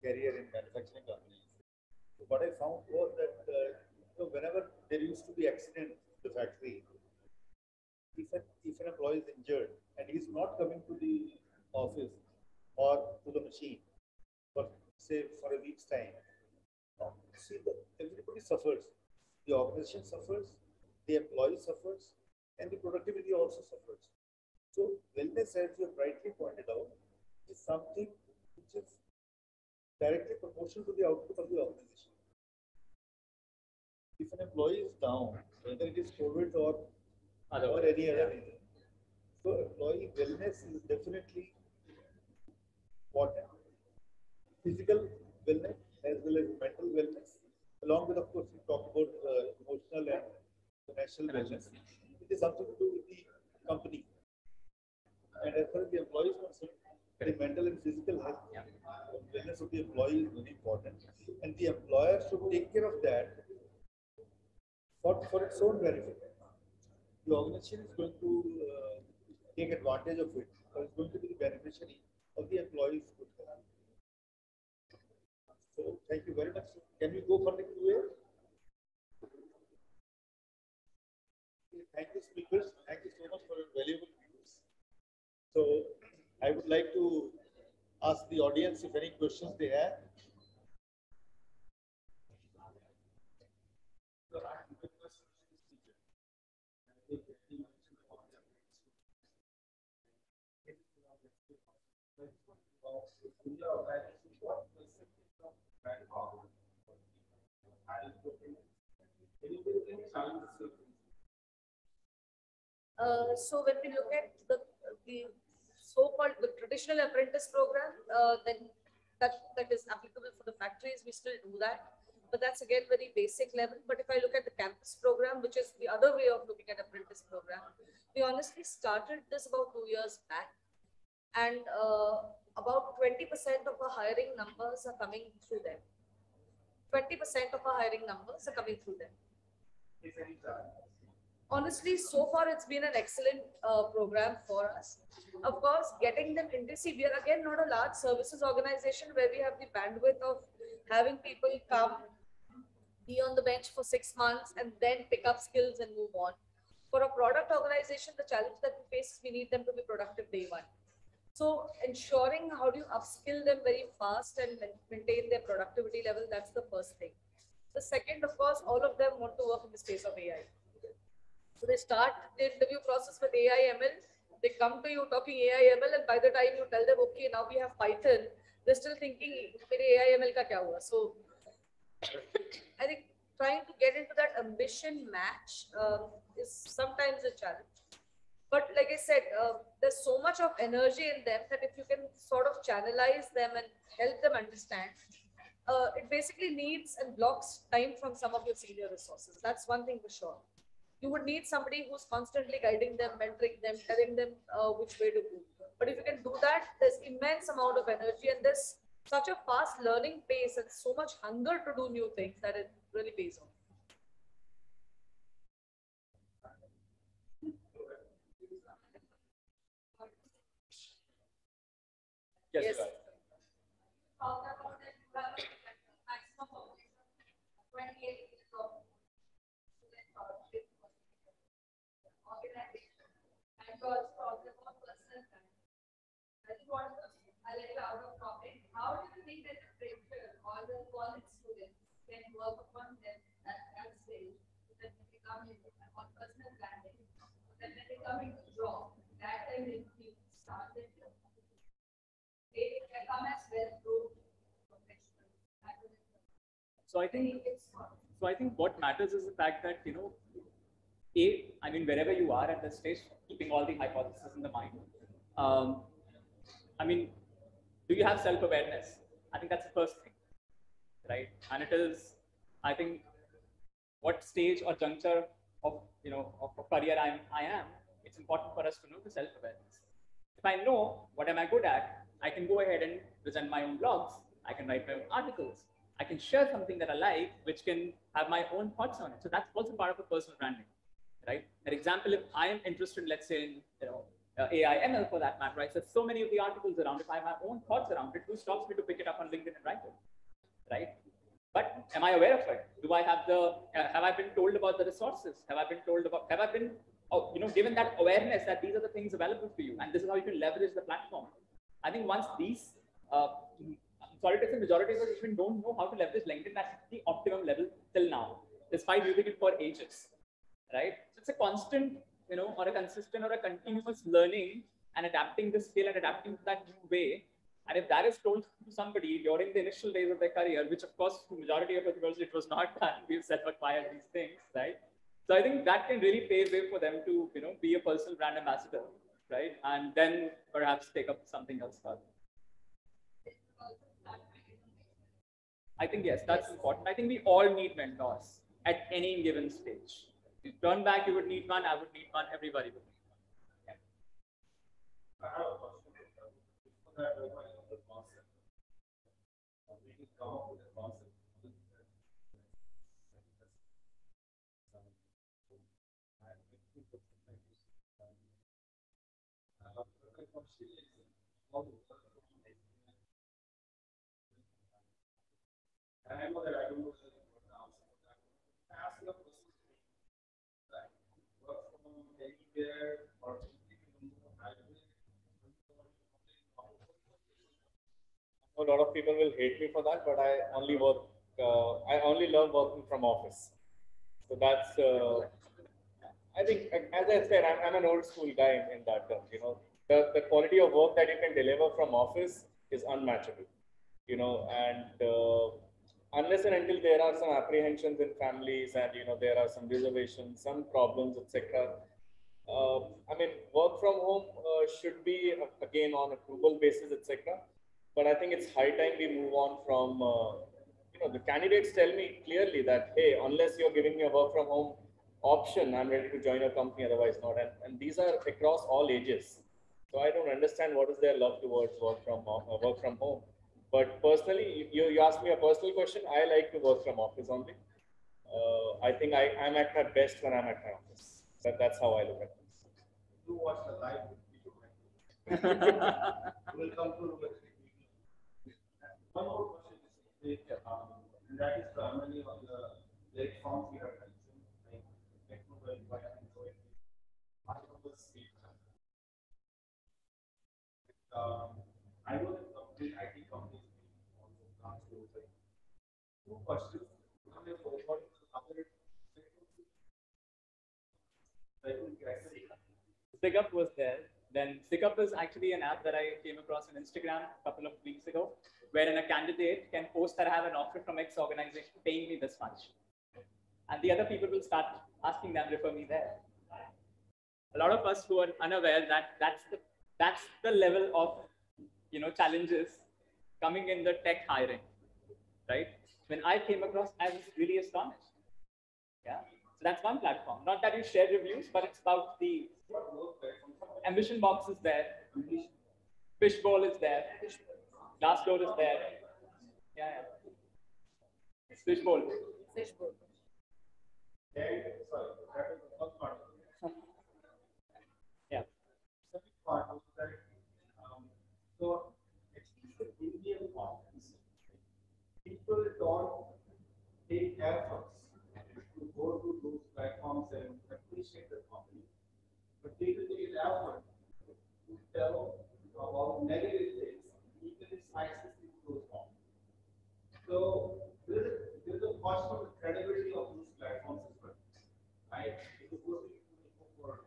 career in manufacturing companies. So what I found was that uh, you know, whenever there used to be accident in the factory, if an, if an employee is injured and he's not coming to the office or to the machine for say for a week's time, see the, everybody suffers. The organization suffers, the employee suffers, and the productivity also suffers. So wellness, as you rightly pointed out, is something which is directly proportional to the output of the organization. If an employee is down, whether it is COVID or, or any other reason, so employee wellness is definitely important. Physical wellness as well as mental wellness, along with, of course, we talk about uh, emotional and financial wellness. It is something to do with the company. And as far as the employee is concerned, the mental and physical health, wellness of the employee is very important. And the employer should take care of that for, for its own benefit. The organization is going to uh, take advantage of it, or is going to be the beneficiary of the employee's. So thank you very much. Can we go for the QA? Thank you, speakers. Thank you so much for your valuable views. So I would like to ask the audience if any questions they have. Uh, so when we look at the, the so-called the traditional apprentice program, uh, then that, that is applicable for the factories, we still do that. But that's again very basic level. But if I look at the campus program, which is the other way of looking at apprentice program, we honestly started this about two years back. And uh, about 20% of our hiring numbers are coming through them. 20% of our hiring numbers are coming through them. Honestly, so far it's been an excellent uh, program for us. Of course, getting them into, see, we are again not a large services organization where we have the bandwidth of having people come, be on the bench for six months and then pick up skills and move on. For a product organization, the challenge that we face is we need them to be productive day one. So ensuring how do you upskill them very fast and maintain their productivity level, that's the first thing. The second, of course, all of them want to work in the space of AI. So they start the interview process with AI ML. They come to you talking AI ML, and by the time you tell them, okay, now we have Python, they're still thinking, AI ML ka kya hua? So I think trying to get into that ambition match uh, is sometimes a challenge. But like I said, uh, there's so much of energy in them that if you can sort of channelize them and help them understand uh, it basically needs and blocks time from some of your senior resources. That's one thing for sure. You would need somebody who's constantly guiding them, mentoring them, telling them uh, which way to go. But if you can do that, there's immense amount of energy and there's such a fast learning pace and so much hunger to do new things that it really pays off. Yes, Yes. you are. talked about that you have a maximum population of 28 years of student scholarship organization. And you also talked about personal time. I just want to, I let you out of topic. How do you think that the pressure or the college students can work upon them at that stage? So That the principal or the college students can work upon them as they become on personal branding, that they come into job, that time they need to start their job they come as well. So I think So I think what matters is the fact that, you know, A, I mean, wherever you are at this stage, keeping all the hypotheses in the mind, um, I mean, do you have self-awareness? I think that's the first thing, right? And it is, I think, what stage or juncture of, you know, of, of career I'm, I am, it's important for us to know the self-awareness. If I know what am I good at, I can go ahead and present my own blogs. I can write my own articles. I can share something that I like, which can have my own thoughts on it. So that's also part of a personal branding, right? An example, if I am interested, let's say in you know uh, AI ML for that matter, right? So so many of the articles around. If I have my own thoughts around it, who stops me to pick it up on LinkedIn and write it, right? But am I aware of it? Do I have the? Uh, have I been told about the resources? Have I been told about? Have I been, oh, you know, given that awareness that these are the things available to you, and this is how you can leverage the platform. I think once these, uh, of us even don't know how to leverage LinkedIn at the optimum level till now, despite using it for ages, right? So it's a constant, you know, or a consistent or a continuous learning and adapting the skill and adapting to that new way. And if that is told to somebody during the initial days of their career, which of course, the majority of us, it was not done, we've self-acquired these things, right? So I think that can really pave way for them to, you know, be a personal brand ambassador, right? And then perhaps take up something else further. I think yes, that's important. I think we all need mentors at any given stage. You turn back, you would need one. I would need one. Everybody would. Need. I have a question. Before that, I want to know the concept. Uh, We can come up with a concept. Uh, the question is, how to work from home. A. A lot of people will hate me for that, but I only work, uh, I only love working from office. So that's, uh, I think, as I said, I'm, I'm an old school guy in, in that term, you know, the, the quality of work that you can deliver from office is unmatchable, you know, and uh, unless and until there are some apprehensions in families and, you know, there are some reservations, some problems, etc. Uh, I mean, work from home uh, should be, uh, again, on a global basis, etc. But I think it's high time we move on from, uh, you know, the candidates tell me clearly that, hey, unless you're giving me a work from home option, I'm ready to join your company, otherwise not. And, and these are across all ages. So I don't understand what is their love towards work from uh, work from home. But personally, you, you ask me a personal question, I like to work from office only. Uh, I think I, I'm at my best when I'm at my office. That, that's how I look at things. Do watch the live video. We'll come to One more question is, um, and that is primarily on the platforms we have mentioned, like Octopus, Speed. Um, I know that complete IT companies also come to like, two questions. One is what is the other? Actually, SigUp was there. Then SigUp is actually an app that I came across on Instagram a couple of weeks ago, wherein a candidate can post that I have an offer from X organization paying me this much. And the other people will start asking them, refer me there. A lot of us who are unaware that that's the that's the level of you know challenges coming in the tech hiring. right? When I came across, I was really astonished. Yeah. So that's one platform. Not that you share reviews, but it's about the ambition box is there. Fishbowl is there. Glassdoor is there. Yeah, yeah. Fishbowl. Fishbowl. And, sorry, that is the first part. Yeah. Second part was that, so at least the Indian audience, people don't take efforts to go to those platforms and appreciate the company. But they will take effort to tell about negative things, even if science is goes wrong. So there is, there is a question of the credibility of those platforms as well. Right? It's supposed to be for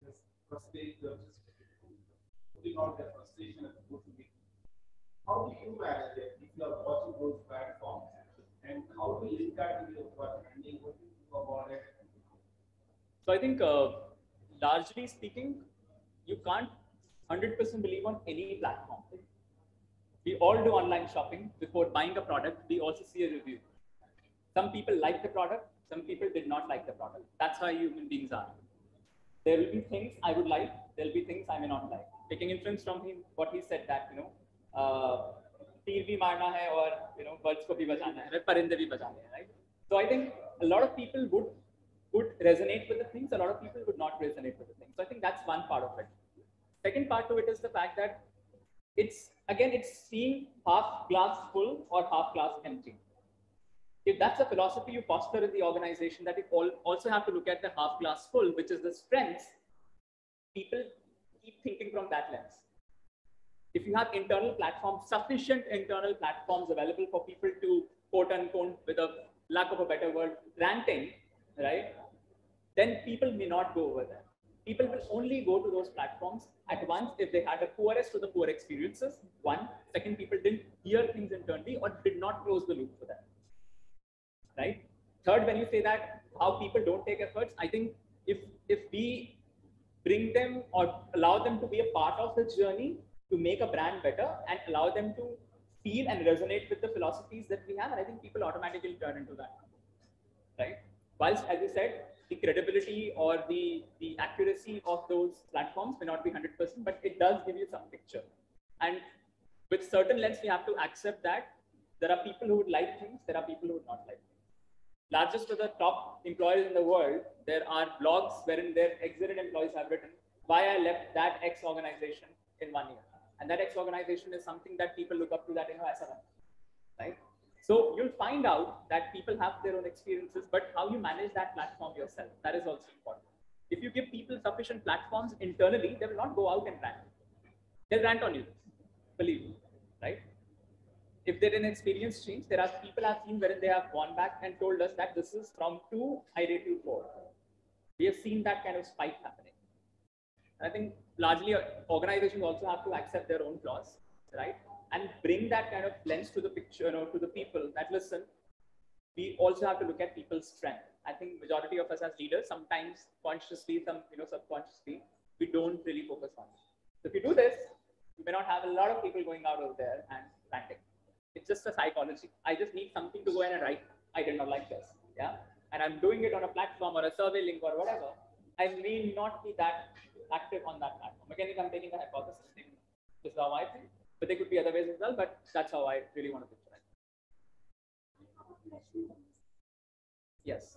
just frustrate putting out their frustration as opposed to. How do you manage it if you are watching those platforms? And how do you link that to your work? What do you do about it? So I think, uh, largely speaking, you can't 100% believe on any platform. We all do online shopping. Before buying a product, we also see a review. Some people like the product, some people did not like the product. That's how human beings are. There will be things I would like, there will be things I may not like. Taking inference from him, what he said that, you know, तीर भी मारना है और you know birds को भी बचाना है परिंदे भी बचाने हैं right so I think a lot of people would would resonate with the things a lot of people would not resonate with the things so I think that's one part of it second part to it is the fact that it's again it's seeing half glass full or half glass empty if that's a philosophy you foster in the organization that you all also have to look at the half glass full which is the strengths people keep thinking from that lens if you have internal platforms, sufficient internal platforms available for people to quote unquote, with a lack of a better word, ranting, right? Then people may not go over there. People will only go to those platforms at once if they had the poorest of the poor experiences. One, second, people didn't hear things internally or did not close the loop for them. Right? Third, when you say that how people don't take efforts, I think if if we bring them or allow them to be a part of the journey, to make a brand better and allow them to feel and resonate with the philosophies that we have. And I think people automatically turn into that. Right? Whilst, as you said, the credibility or the, the accuracy of those platforms may not be 100%, but it does give you some picture. And with certain lens, we have to accept that there are people who would like things, there are people who would not like things. Largest of the top employers in the world, there are blogs wherein their exited employees have written why I left that X organization in one year and that X organization is something that people look up to that, you know, a right? So you'll find out that people have their own experiences, but how you manage that platform yourself, that is also important. If you give people sufficient platforms internally, they will not go out and rant. They'll rant on you, believe me, right? If they're an experience change, there are people I've seen where they have gone back and told us that this is from two, I rate you four. We have seen that kind of spike happening. And I think largely uh, organizations also have to accept their own flaws, right? And bring that kind of lens to the picture, you know, to the people that listen. We also have to look at people's strength. I think majority of us as leaders, sometimes consciously, some you know, subconsciously, we don't really focus on it. So if you do this, you may not have a lot of people going out over there and ranting. It's just a psychology. I just need something to go in and write. I did not like this. Yeah. And I'm doing it on a platform or a survey link or whatever. I may not be that active on that platform. Again, if I'm taking the hypothesis thing, this is how I think. But there could be other ways as well, but that's how I really want to picture it. Yes.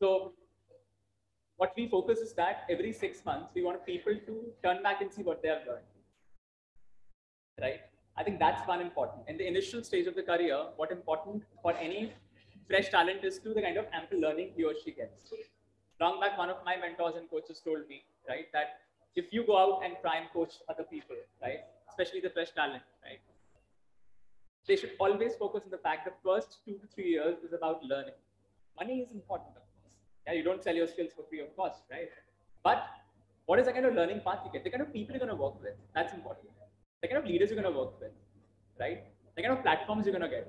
So what we focus is that every six months we want people to turn back and see what they have learned. Right? I think that's one important. In the initial stage of the career, what important for any fresh talent is to the kind of ample learning he or she gets. Long back, one of my mentors and coaches told me, right, that if you go out and try and coach other people, right, especially the fresh talent, right, they should always focus on the fact the first two to three years is about learning. Money is important. Yeah, you don't sell your skills for free of cost, right? But what is the kind of learning path you get? The kind of people you're going to work with. That's important. The kind of leaders you're going to work with, right? The kind of platforms you're going to get.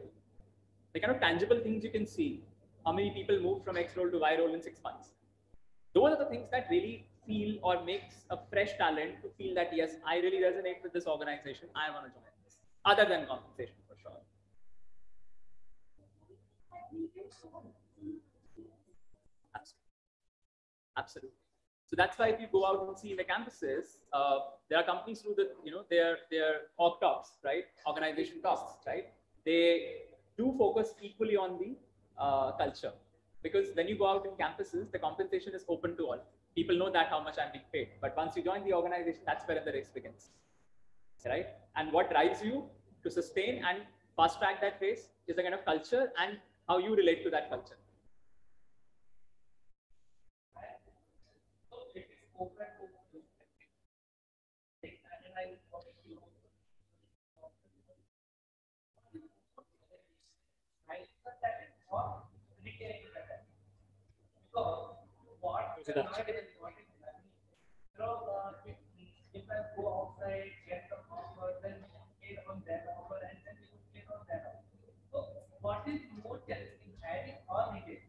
the kind of tangible things you can see. How many people move from X role to Y role in six months? Those are the things that really feel or makes a fresh talent to feel that yes, I really resonate with this organization. I want to join this. Other than compensation for sure. Absolutely. So that's why if you go out and see the campuses, uh, there are companies through the, you know, their their org talks, right? Organization talks, right? They do focus equally on the uh, culture because when you go out in campuses, the compensation is open to all. People know that how much I'm being paid. But once you join the organization, that's where the race begins, right? And what drives you to sustain and fast track that race is the kind of culture and how you relate to that culture. So what is not important you know, uh, if, if I go outside, get some offer, then get on that offer, and then you get on that offer. So what is more challenging, hiring or negative?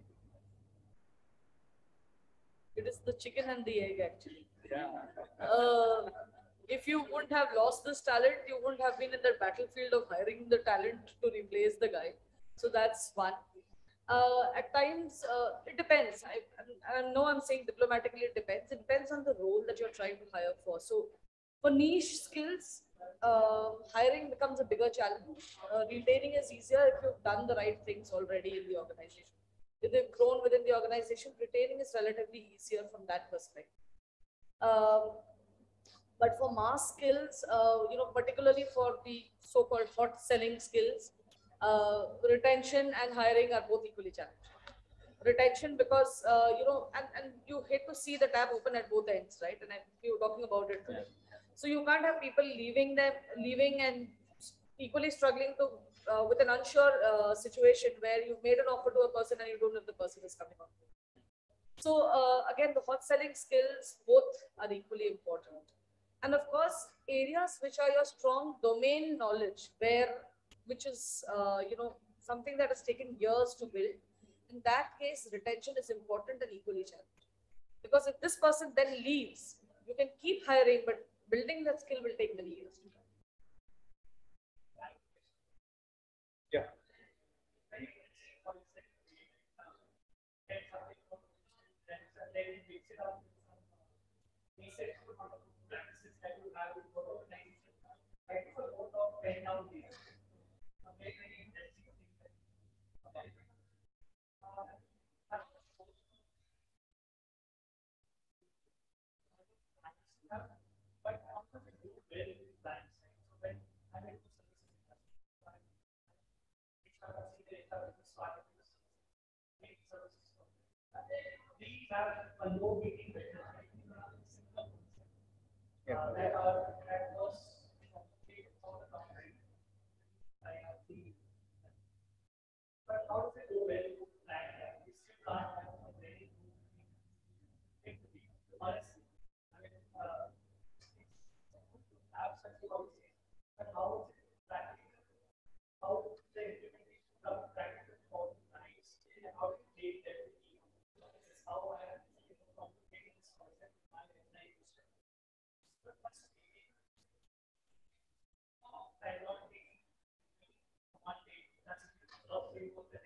It is the chicken and the egg actually. Yeah. Uh, if you wouldn't have lost this talent, you wouldn't have been in the battlefield of hiring the talent to replace the guy. So that's one. Uh, at times, uh, it depends. I, I know I'm saying diplomatically, it depends. It depends on the role that you're trying to hire for. So, for niche skills, uh, hiring becomes a bigger challenge. Uh, retaining is easier if you've done the right things already in the organization. If they've grown within the organization, retaining is relatively easier from that perspective. Um, but for mass skills, uh, you know, particularly for the so-called hot selling skills, uh, retention and hiring are both equally challenging. Retention because, uh, you know, and, and you hate to see the tab open at both ends, right? And I, we were talking about it today. So you can't have people leaving them, leaving and equally struggling to uh, with an unsure uh, situation where you've made an offer to a person and you don't know if the person is coming on. So uh, again, the hot selling skills both are equally important, and of course, areas which are your strong domain knowledge, where which is uh, you know something that has taken years to build. In that case, retention is important and equally challenging, because if this person then leaves, you can keep hiring, but building that skill will take many years. Yeah. These have a low meeting uh, that are adverse for the company. I have the- But how does it go well to plan that? We still can't have a very good thing to be honest. I mean, uh, it's have such a policy, but how is it practical? How is the implementation of practical for the clients? And how to take that to the this is how I have you know, complicated this concept in my organization. But what's the uh, and not taking one day, that's a lot of people that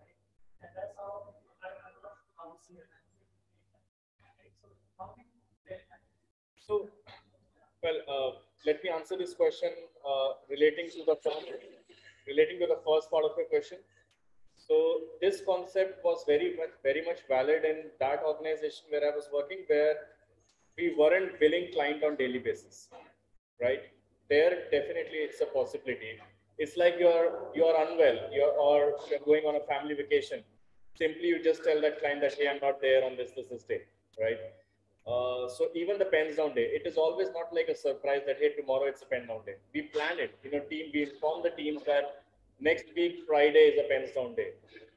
right? And that's how I have a lot of policy and right? So well, uh, let me answer this question uh, relating to the first, relating to the first part of your question. So this concept was very much very much valid in that organization where I was working, where we weren't billing client on daily basis, right? There definitely it's a possibility. It's like you're you're unwell, you're or you're going on a family vacation. Simply you just tell that client that hey, I'm not there on this this this day, right? Uh, so even the pens down day, it is always not like a surprise that hey tomorrow it's a pen down day. We plan it, you know, team. We inform the teams that next week Friday is a pens down day.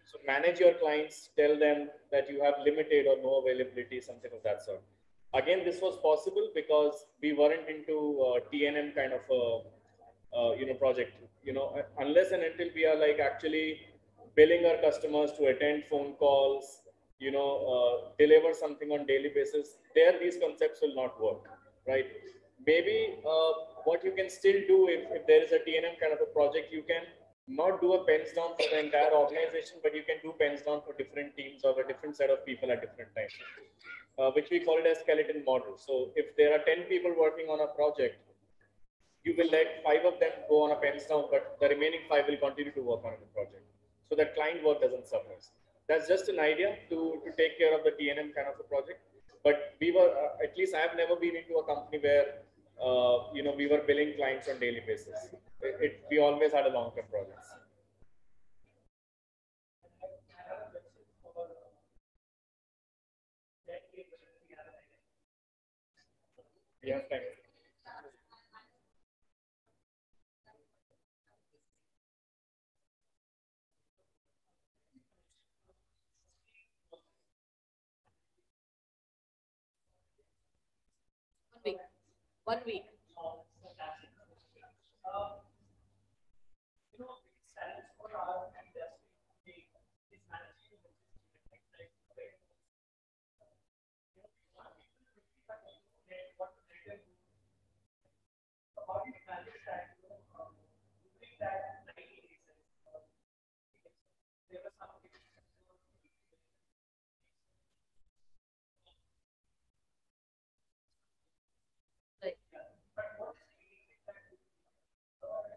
So manage your clients, tell them that you have limited or no availability, something of that sort. Again, this was possible because we weren't into uh, T&M kind of a uh, you know project. You know, unless and until we are like actually billing our customers to attend phone calls, you know, uh, deliver something on daily basis, there these concepts will not work, right? Maybe uh, what you can still do if, if there is a T&M kind of a project, you can not do a pens down for the entire organization, but you can do pens down for different teams or a different set of people at different times, uh, which we call it as skeleton model. So if there are 10 people working on a project, you will let five of them go on a pens down, but the remaining five will continue to work on the project. So that client work doesn't suffer. That's just an idea to, to take care of the T&M kind of a project. But we were, uh, at least I have never been into a company where, uh, you know, we were billing clients on daily basis. It, it, we always had a long-term projects. We have time. One week. One week. You know, biggest challenge for our industry is managing the what they do. So how do you manage that? You know, um, you bring that 90 days. uh, There were some Right. but what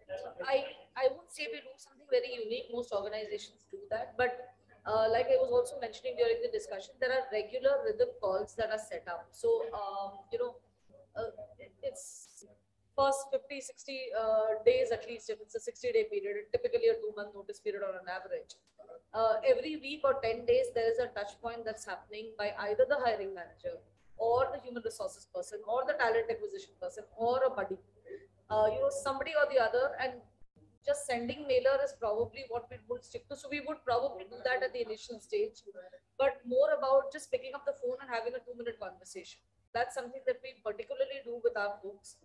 is I, I won't say we do something very unique. Most organizations do that. But uh, like I was also mentioning during the discussion, there are regular rhythm calls that are set up. So, um, you know, uh, it's first 50, 60 uh, days at least, if it's a 60 day period, typically a two month notice period on an average. Uh, every week or 10 days, there is a touch point that's happening by either the hiring manager or the human resources person or the talent acquisition person or a buddy uh, you know, somebody or the other, and just sending mailer is probably what we would stick to. So we would probably do that at the initial stage, but more about just picking up the phone and having a two-minute conversation. That's something that we particularly do with our folks,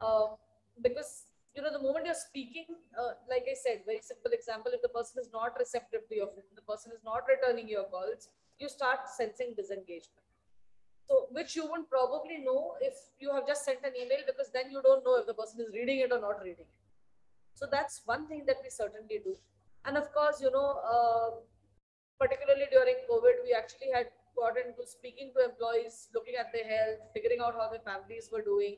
uh, because you know the moment you're speaking, uh, like I said, very simple example: if the person is not receptive to your phone, the person is not returning your calls, you start sensing disengagement. So, which you won't probably know if you have just sent an email because then you don't know if the person is reading it or not reading it. So, that's one thing that we certainly do. And of course, you know, uh, particularly during COVID, we actually had got into speaking to employees, looking at their health, figuring out how their families were doing,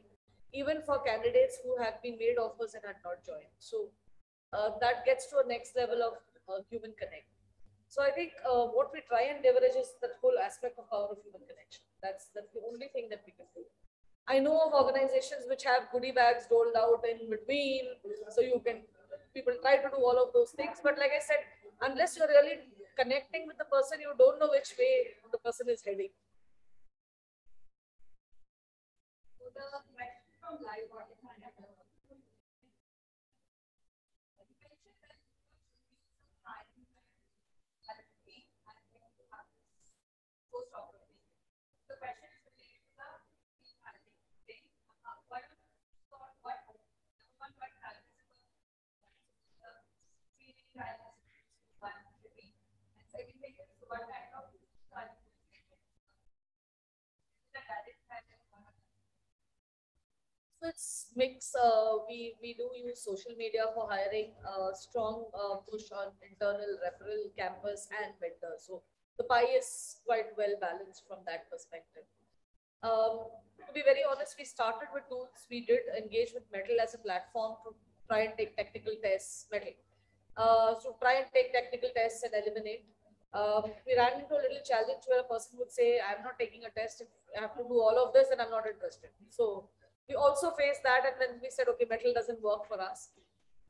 even for candidates who have been made offers and had not joined. So, uh, that gets to a next level of uh, human connect. So I think uh, what we try and leverage is that whole aspect of power of human connection. That's that's the only thing that we can do. I know of organizations which have goodie bags doled out in between, so you can people try to do all of those things. But like I said, unless you're really connecting with the person, you don't know which way the person is heading. The question from live audience. I have a- You mentioned that you should be some time at the peak and then you have this post operative. The question is related to the peak hiring thing. Uh, What are what what number one what challenges the screening challenges one to be and second thing is what kind of challenges the direct hiring one So it's mix. Uh, we we do use social media for hiring. Uh, strong uh, push on internal referral, campus, and vendor. So the pie is quite well balanced from that perspective. Um, to be very honest, we started with tools. We did engage with Mettl as a platform to try and take technical tests. Mettl. Uh, so try and take technical tests and eliminate. Um, we ran into a little challenge where a person would say, "I'm not taking a test. If I have to do all of this, and I'm not interested." So we also faced that and then we said okay Mettl doesn't work for us.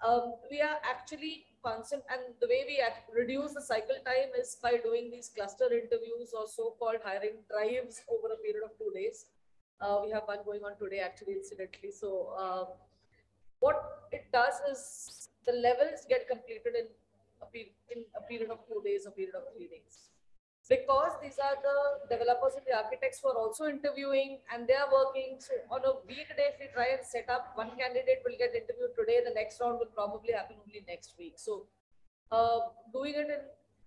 Um, we are actually constant and the way we act, reduce the cycle time is by doing these cluster interviews or so-called hiring drives over a period of two days. Uh, we have one going on today actually incidentally. So um, what it does is the levels get completed in a, in a period of two days a period of three days because these are the developers and the architects who are also interviewing and they are working. So on a weekday, if we try and set up, one candidate will get interviewed today, the next round will probably happen only next week. So Uh, doing it in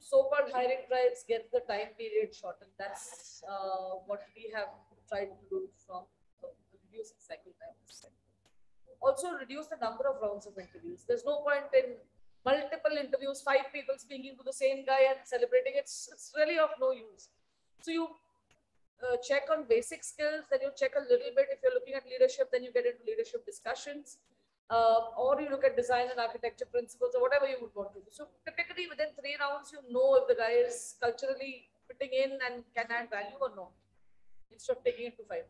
so-called hiring drives gets the time period shortened. That's uh, what we have tried to do from uh, reducing cycle time. Also reduce the number of rounds of interviews. There's no point in multiple interviews, five people speaking to the same guy and celebrating. It's, it's really of no use. So you uh, check on basic skills, then you check a little bit. If you're looking at leadership, then you get into leadership discussions. Uh, or you look at design and architecture principles or whatever you would want to do. So typically within three rounds, you know if the guy is culturally fitting in and can add value or not, instead of taking it to five.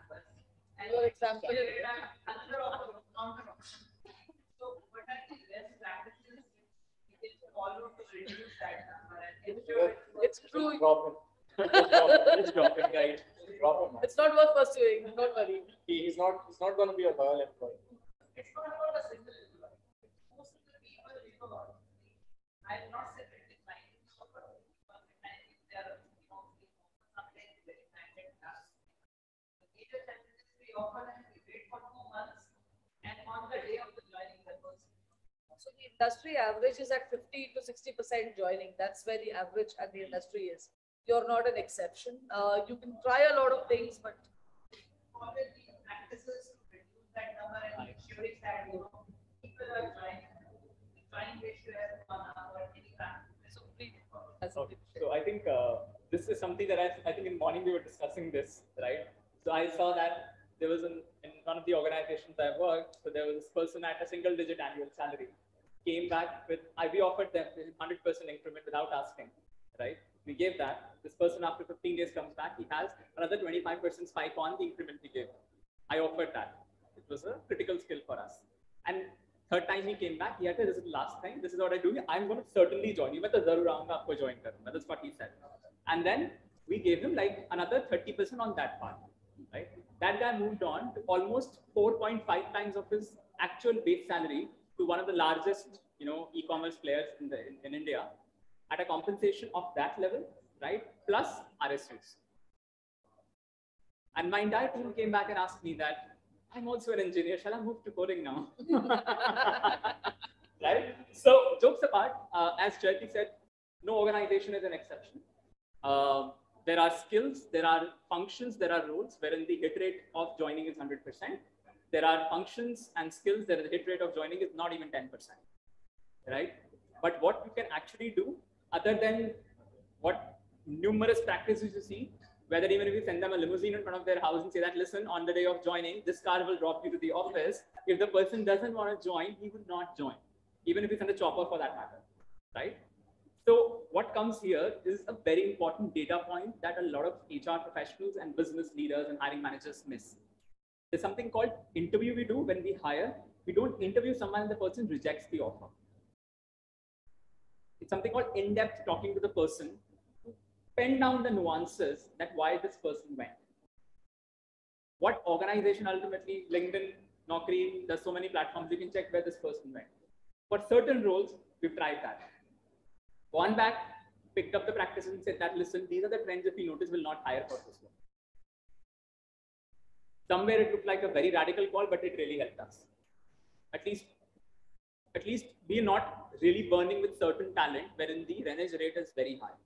to us. And Your example. we did Another offer, counter option. So what are the best practices we can follow to reduce that number and It's true. Drop him. Just drop him. Just drop guys. Drop him. It's not worth pursuing. Don't worry. He, he's not. He's not going to be a loyal employee. It's not about a single employee. Most of the people, you know, I'm not saying it is like, but I think there are, you know, sometimes very minded tasks. The major challenge is we offer them, we wait for two months, and on the day of the joining, the person. So the industry average is at 50 to 60% joining. That's where the average at the industry is. You're not an exception. Uh, you can try a lot of things, but Follow the practices to reduce that number and ensuring that, you know, people are joining. The joining ratio has gone up or any so please, Okay, so I think uh, this is something that I, I think in morning we were discussing this, right? So I saw that there was an, in one of the organizations I worked, so there was this person at a single digit annual salary, came back with, I, we offered them 100% increment without asking, right? We gave that. This person after 15 days comes back, he has another 25% spike on the increment we gave. I offered that. It was a critical skill for us. And third time he came back, he had said, this is the last time, this is what I do, I'm going to certainly join you, join. That's what he said. And then we gave him like another 30% on that part. That guy moved on to almost 4.5 times of his actual base salary to one of the largest, you know, e-commerce players in the in, in India at a compensation of that level, right? Plus RSUs. And my entire team came back and asked me that I'm also an engineer. Shall I move to coding now? right? So, jokes apart, uh, as Jyoti said, no organization is an exception. Uh, there are skills, there are functions, there are roles wherein the hit rate of joining is 100%. There are functions and skills that the hit rate of joining is not even 10%. Right? But what you can actually do, other than what numerous practices you see, whether even if you send them a limousine in front of their house and say that, listen, on the day of joining, this car will drop you to the office. If the person doesn't want to join, he would not join, even if you send a chopper for that matter, right? So what comes here is a very important data point that a lot of HR professionals and business leaders and hiring managers miss. There's something called interview we do when we hire. We don't interview someone and the person rejects the offer. It's something called in-depth talking to the person to pen down the nuances that why this person went. What organization ultimately, LinkedIn, Naukri, there's so many platforms, you can check where this person went. For certain roles, we've tried that. Gone back, picked up the practices and said that, listen, these are the trends if we notice will not hire for this one. Somewhere it looked like a very radical call, but it really helped us. At least, at least we're not really burning with certain talent wherein the renege rate is very high.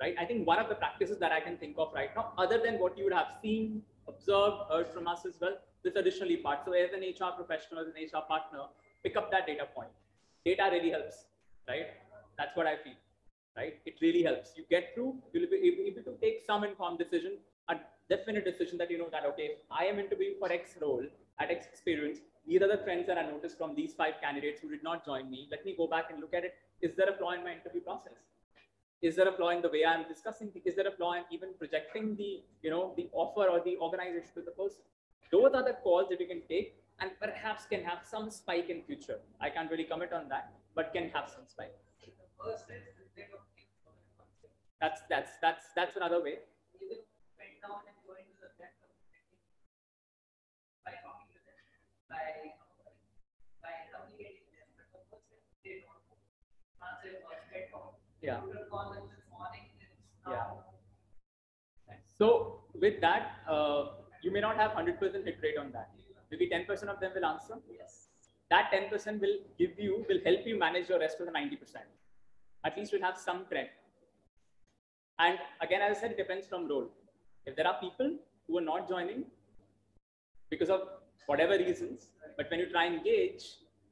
Right? I think one of the practices that I can think of right now, other than what you would have seen, observed, heard from us as well, this additionally part. So as an HR professional, as an HR partner, pick up that data point. Data really helps, right? That's what I feel, right? It really helps. You get through, you'll be able to take some informed decision, a definite decision that you know that, okay, if I am interviewing for X role at X experience, these are the trends that I noticed from these five candidates who did not join me. Let me go back and look at it. Is there a flaw in my interview process? Is there a flaw in the way I'm discussing? Is there a flaw in even projecting the, you know, the offer or the organization to the person? Those are the calls that you can take and perhaps can have some spike in future. I can't really comment on that, but can have some spike. That's that's that's that's another way. Yeah. Yeah. So with that, uh, you may not have 100% hit rate on that. Maybe 10% of them will answer. Yes. That 10% will give you, will help you manage your rest of the 90%. At least we'll have some trend. And again, as I said, it depends from role. If there are people who are not joining because of whatever reasons, but when you try and engage,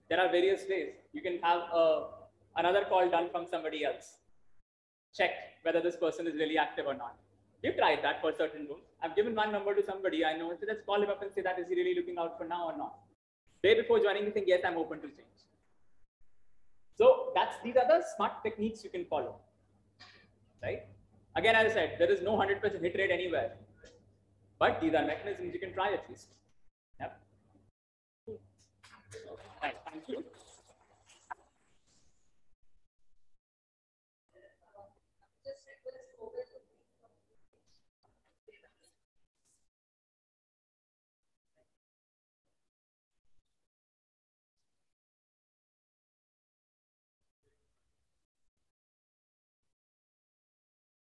there are various ways. You can have a, another call done from somebody else. Check whether this person is really active or not. We've tried that for certain roles. I've given one number to somebody I know, so let's call him up and say that is he really looking out for now or not. Day before joining, you think, yes, I'm open to change. So that's these are the smart techniques you can follow. Right? Again, as I said, there is no 100% hit rate anywhere. But these are mechanisms you can try at least. Yep. Right, thank you.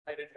I didn't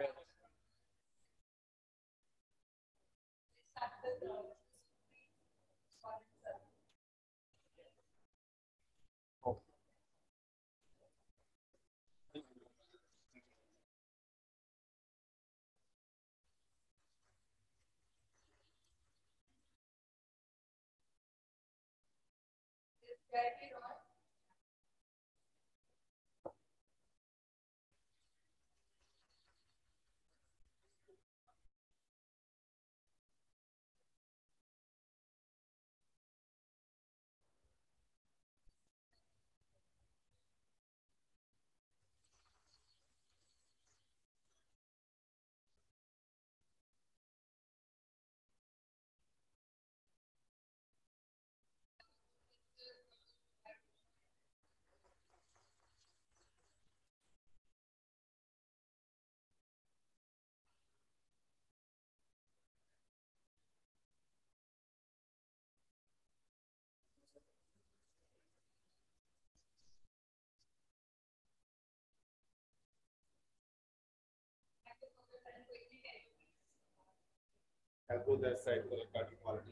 I'll go that side for the cutting quality.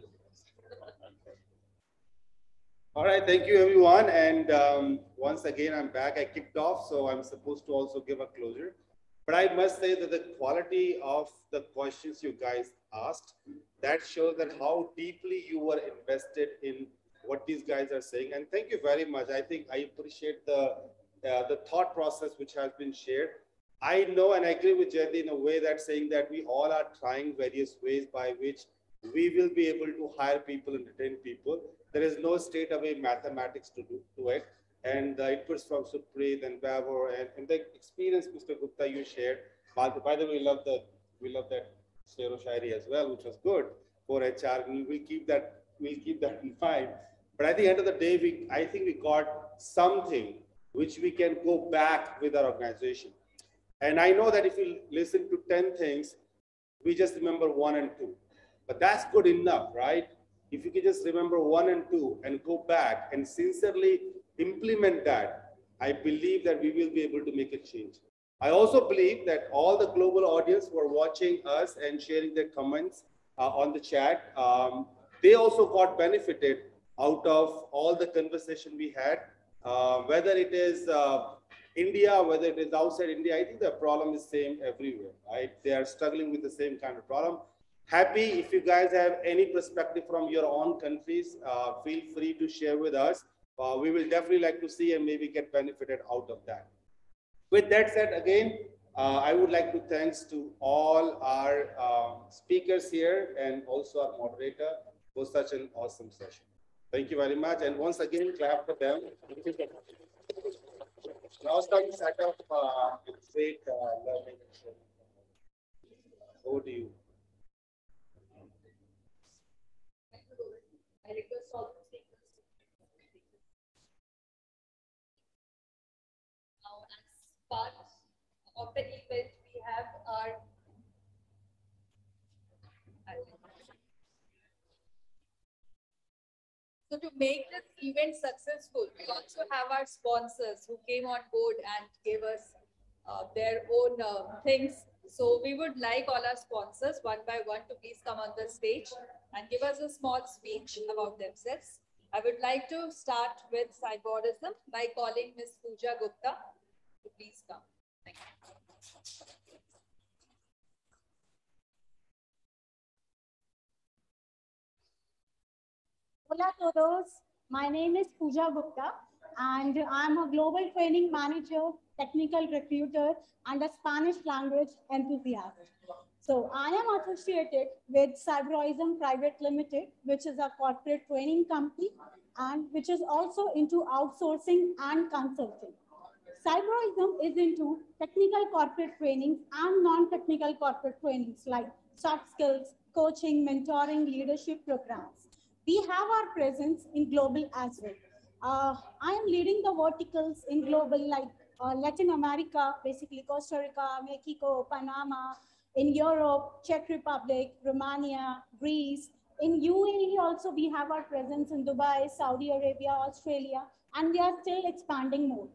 All right, thank you everyone. And um, once again, I'm back. I kicked off, so I'm supposed to also give a closure. But I must say that the quality of the questions you guys asked, that shows that how deeply you were invested in what these guys are saying. And thank you very much. I think I appreciate the uh, the thought process which has been shared. I know and I agree with Jayati in a way that saying that we all are trying various ways by which we will be able to hire people and retain people. There is no straight away mathematics to do to it. And the inputs from Supreet and Vaibhav and, and the experience, Mr. Gupta, you shared. By the, way, we love the we love that Shero Shairi as well, which was good for HR. We'll keep that we'll keep that in mind. But at the end of the day, we I think we got something which we can go back with our organization. And I know that if you listen to 10 things, we just remember one and two. But that's good enough, right? If you can just remember one and two and go back and sincerely implement that, I believe that we will be able to make a change. I also believe that all the global audience who are watching us and sharing their comments uh, on the chat, um, they also got benefited out of all the conversation we had uh, whether it is uh, India, whether it is outside India, I think the problem is same everywhere, right? They are struggling with the same kind of problem. Happy if you guys have any perspective from your own countries, uh, feel free to share with us. Uh, we will definitely like to see and maybe get benefited out of that. With that said, again, uh, I would like to thanks to all our um, speakers here and also our moderator for such an awesome session. Thank you very much. And once again, clap for them. Now starting set up uh, great uh, learning. Over to you. I request all the speakers. Now, as part of the event, we have our So to make this event successful, we also have our sponsors who came on board and gave us uh, their own uh, things. So we would like all our sponsors, one by one, to please come on the stage and give us a small speech about themselves. I would like to start with cyborgism by calling Ms. Pooja Gupta to please come. Hola todos. My name is Pooja Gupta and I'm a global training manager, technical recruiter, and a Spanish language enthusiast. So I am associated with Cyberism Private Limited, which is a corporate training company and which is also into outsourcing and consulting. Cyberism is into technical corporate trainings and non-technical corporate trainings like soft skills, coaching, mentoring, leadership programs. We have our presence in global as well. Uh, I am leading the verticals in global like uh, Latin America, basically Costa Rica, Mexico, Panama, in Europe, Czech Republic, Romania, Greece. In UAE also we have our presence in Dubai, Saudi Arabia, Australia, and we are still expanding more.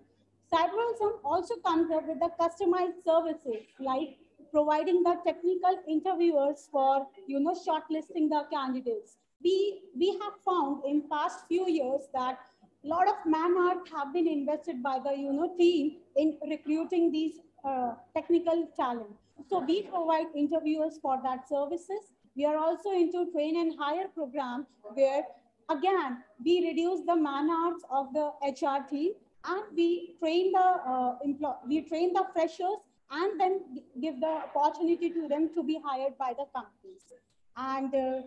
Cyberism also comes up with the customized services like providing the technical interviewers for you know shortlisting the candidates. We we have found in past few years that a lot of man hours have been invested by the you know team in recruiting these uh, technical talent. So we provide interviewers for that services. We are also into train and hire program where again we reduce the man hours of the HR team and we train the uh, we train the freshers and then give the opportunity to them to be hired by the companies. And uh,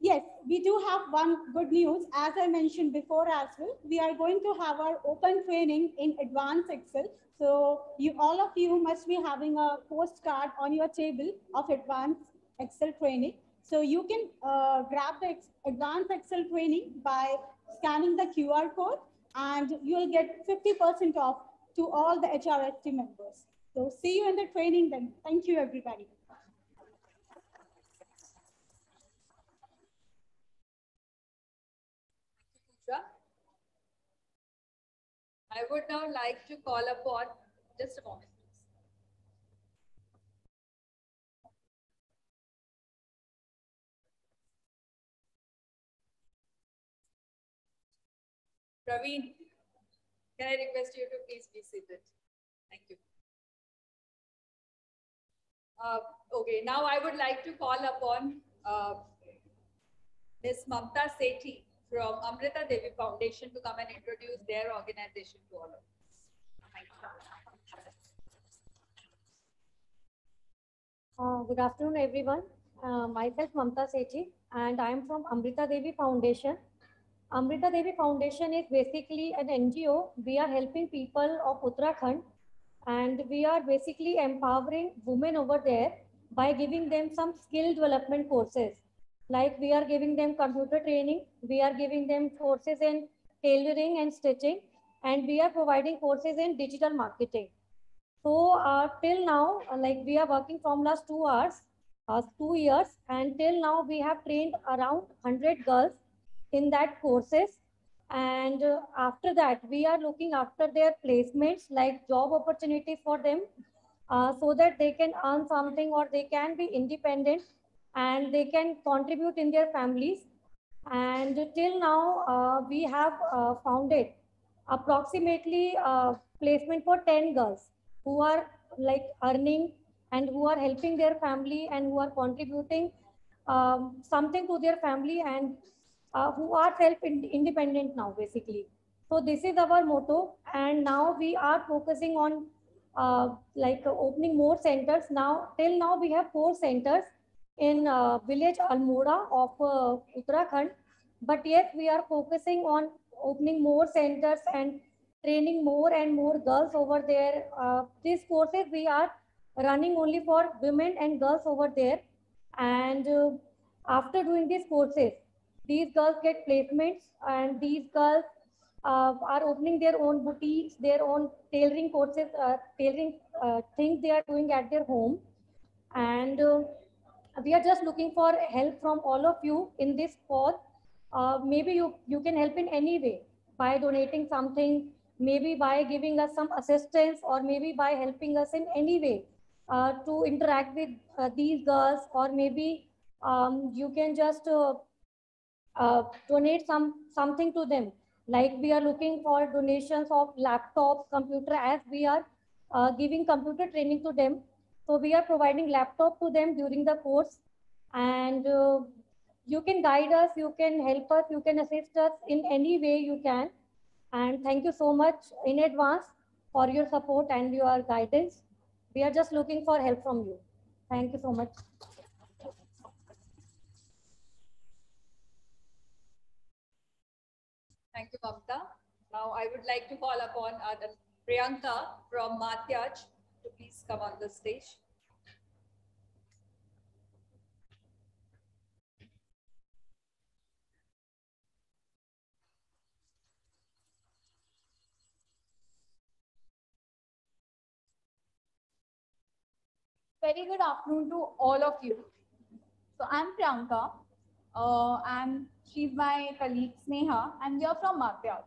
yes, we do have one good news. As I mentioned before as well, we are going to have our open training in advanced Excel. So you all of you must be having a postcard on your table of advanced Excel training. So you can uh, grab the advanced Excel training by scanning the QR code and you will get 50% off to all the HRST members. So see you in the training then. Thank you, everybody. I would now like to call upon, just a moment. Praveen, can I request you to please be seated? Thank you. Uh, Okay, now I would like to call upon uh, Ms. Mamta Sethi from Amrita Devi Foundation to come and introduce their organization to all of us. Uh, Good afternoon, everyone. Uh, Myself Mamta Sethi, and I am from Amrita Devi Foundation. Amrita Devi Foundation is basically an NGO. We are helping people of Uttarakhand, and we are basically empowering women over there by giving them some skill development courses. Like we are giving them computer training, we are giving them courses in tailoring and stitching, and we are providing courses in digital marketing. So uh, till now, uh, like we are working from last two hours, uh, two years, and till now we have trained around 100 girls in that courses. And uh, after that, we are looking after their placements, like job opportunities for them, uh, so that they can earn something or they can be independent and they can contribute in their families. And till now, uh, we have uh, founded approximately uh, placement for 10 girls who are like earning and who are helping their family and who are contributing um, something to their family and uh, who are self-independent now basically. So this is our motto and now we are focusing on uh, like opening more centers. Now till now we have four centers in uh, village Almora of uh, Uttarakhand. But yet we are focusing on opening more centers and training more and more girls over there. Uh, these courses we are running only for women and girls over there. And uh, after doing these courses, these girls get placements and these girls uh, are opening their own boutiques, their own tailoring courses, uh, tailoring uh, things they are doing at their home. And uh, we are just looking for help from all of you in this cause. Uh, maybe you, you can help in any way by donating something, maybe by giving us some assistance, or maybe by helping us in any way uh, to interact with uh, these girls, or maybe um, you can just uh, uh, donate some something to them. Like we are looking for donations of laptops, computer, as we are uh, giving computer training to them. So we are providing laptop to them during the course, and uh, you can guide us, you can help us, you can assist us in any way you can. And thank you so much in advance for your support and your guidance. We are just looking for help from you. Thank you so much. Thank you, Mamta. Now I would like to call upon Priyanka from Matyas to please come on the stage. Very good afternoon to all of you. So I'm Priyanka, uh, and she's my colleague Sneha, and we are from Matyas.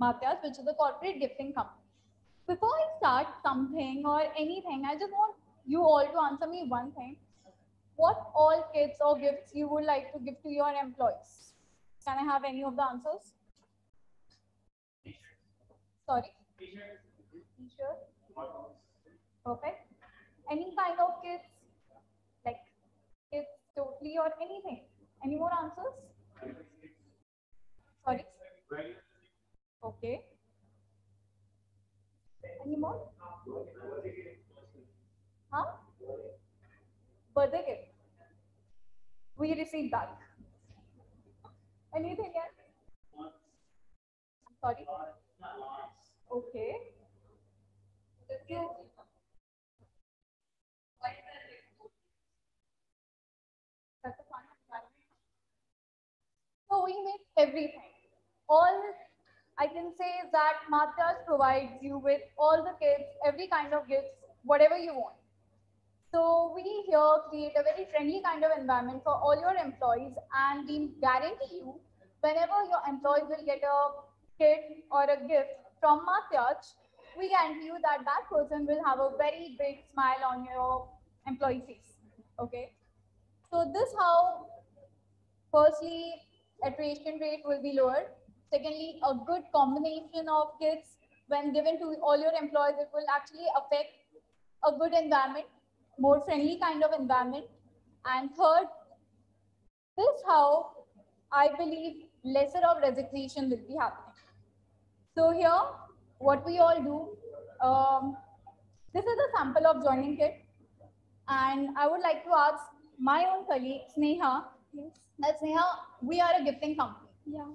Matyas, which is a corporate gifting company. Before I start something or anything, I just want you all to answer me one thing. What all kits or gifts you would like to give to your employees? Can I have any of the answers? Sorry? T-shirt? Perfect. Any kind of kits? Like kits totally or anything? Any more answers? Sorry? Okay. Any? Huh? Birthday gift. We received that. Anything else? Sorry? Okay. So we make everything. All I can say that Matyas provides you with all the kits, every kind of gifts, whatever you want. So we here create a very friendly kind of environment for all your employees and we guarantee you whenever your employees will get a kit or a gift from Matyas, we guarantee you that that person will have a very big smile on your employee face. Okay. So this how firstly attrition rate will be lowered. Secondly, a good combination of kits when given to all your employees, it will actually affect a good environment, more friendly kind of environment. And third, this how I believe lesser of resignation will be happening. So here, what we all do, um, this is a sample of joining kit. And I would like to ask my own colleague, Sneha, Yes. that Sneha, we are a gifting company. Yeah.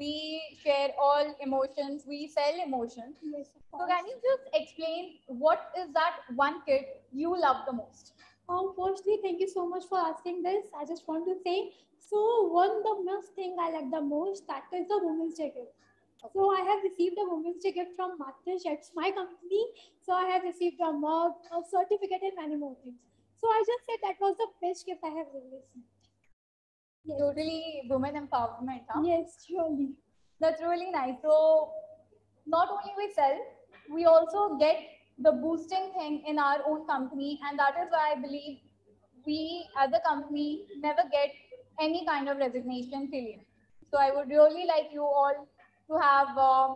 We share all emotions, we sell emotions. Yes. So can you just explain what is that one kit you love the most? Um, firstly, thank you so much for asking this. I just want to say, so one the most thing I like the most that is the Women's Day gift. So I have received a Women's gift from Matyas. It's my company. So I have received a mug, a certificate, and many more things. So I just said that was the best gift I have received. Yes. Totally women empowerment, huh? Yes, surely. That's really nice. So not only we sell, we also get the boosting thing in our own company, and that is why I believe we as a company never get any kind of resignation feeling. So I would really like you all to have uh,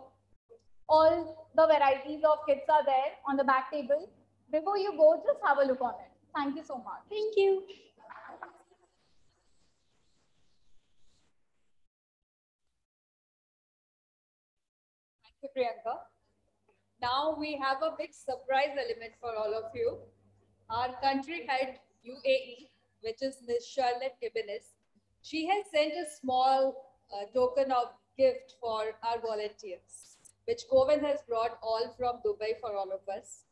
all the varieties of kits are there on the back table. Before you go, just have a look on it. Thank you so much. Thank you. Priyanka. Now we have a big surprise element for all of you. Our country head UAE, which is Ms. Charlotte Gibbons, she has sent a small uh, token of gift for our volunteers. which Govind has brought all from Dubai for all of us.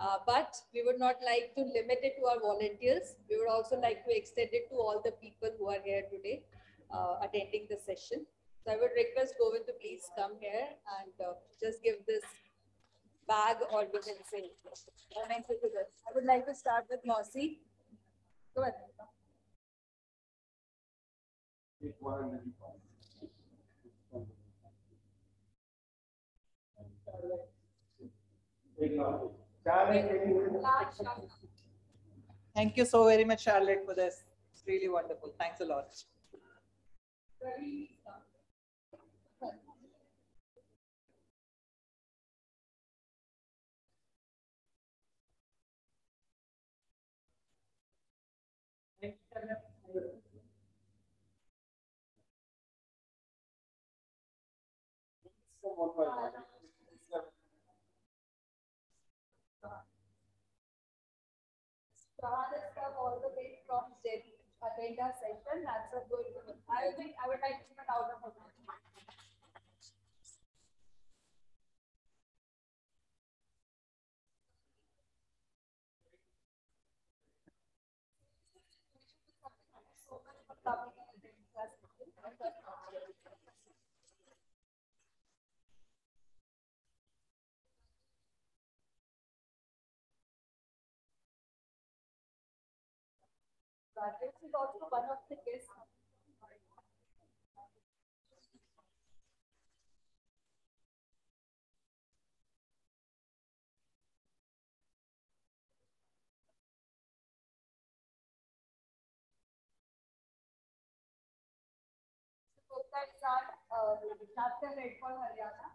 Uh, but we would not like to limit it to our volunteers. We would also like to extend it to all the people who are here today uh, attending the session. So I would request Govind to please come here and uh, just give this bag or we can say. I would like to start with Mossy. Go ahead. Thank you so very much, Charlotte, for this. It's really wonderful. Thanks a lot. Attend our session. That's a good, I think I would like to out of. This is also one of the guests. Gupta is our uh, chapter head for Haryana.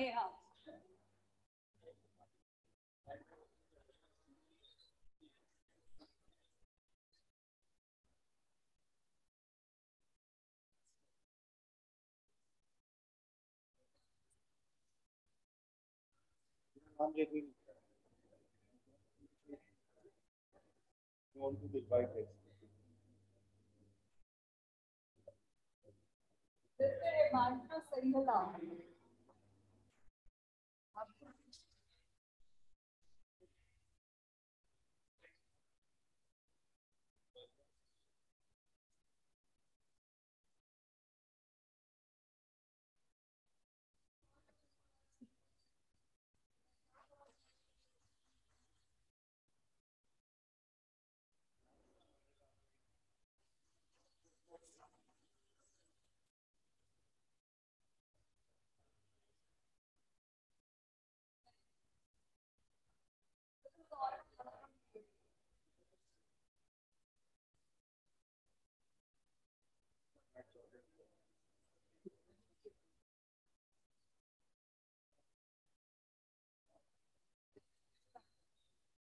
Neha. I'm getting. You want to be invited. Mr. Mantra Sarihala.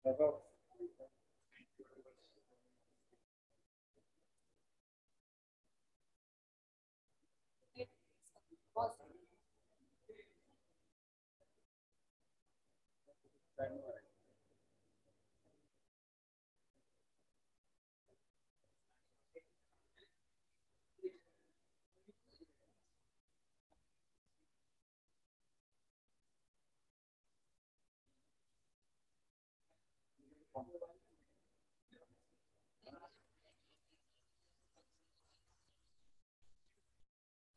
About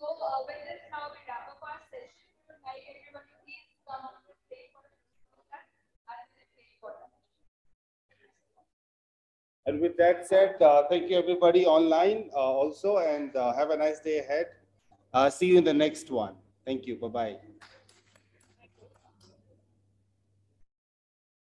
So, with this, now we wrap up our session. For and take. And with that said, uh, thank you everybody online uh, also, and uh, have a nice day ahead. Uh, see you in the next one. Thank you. Bye-bye.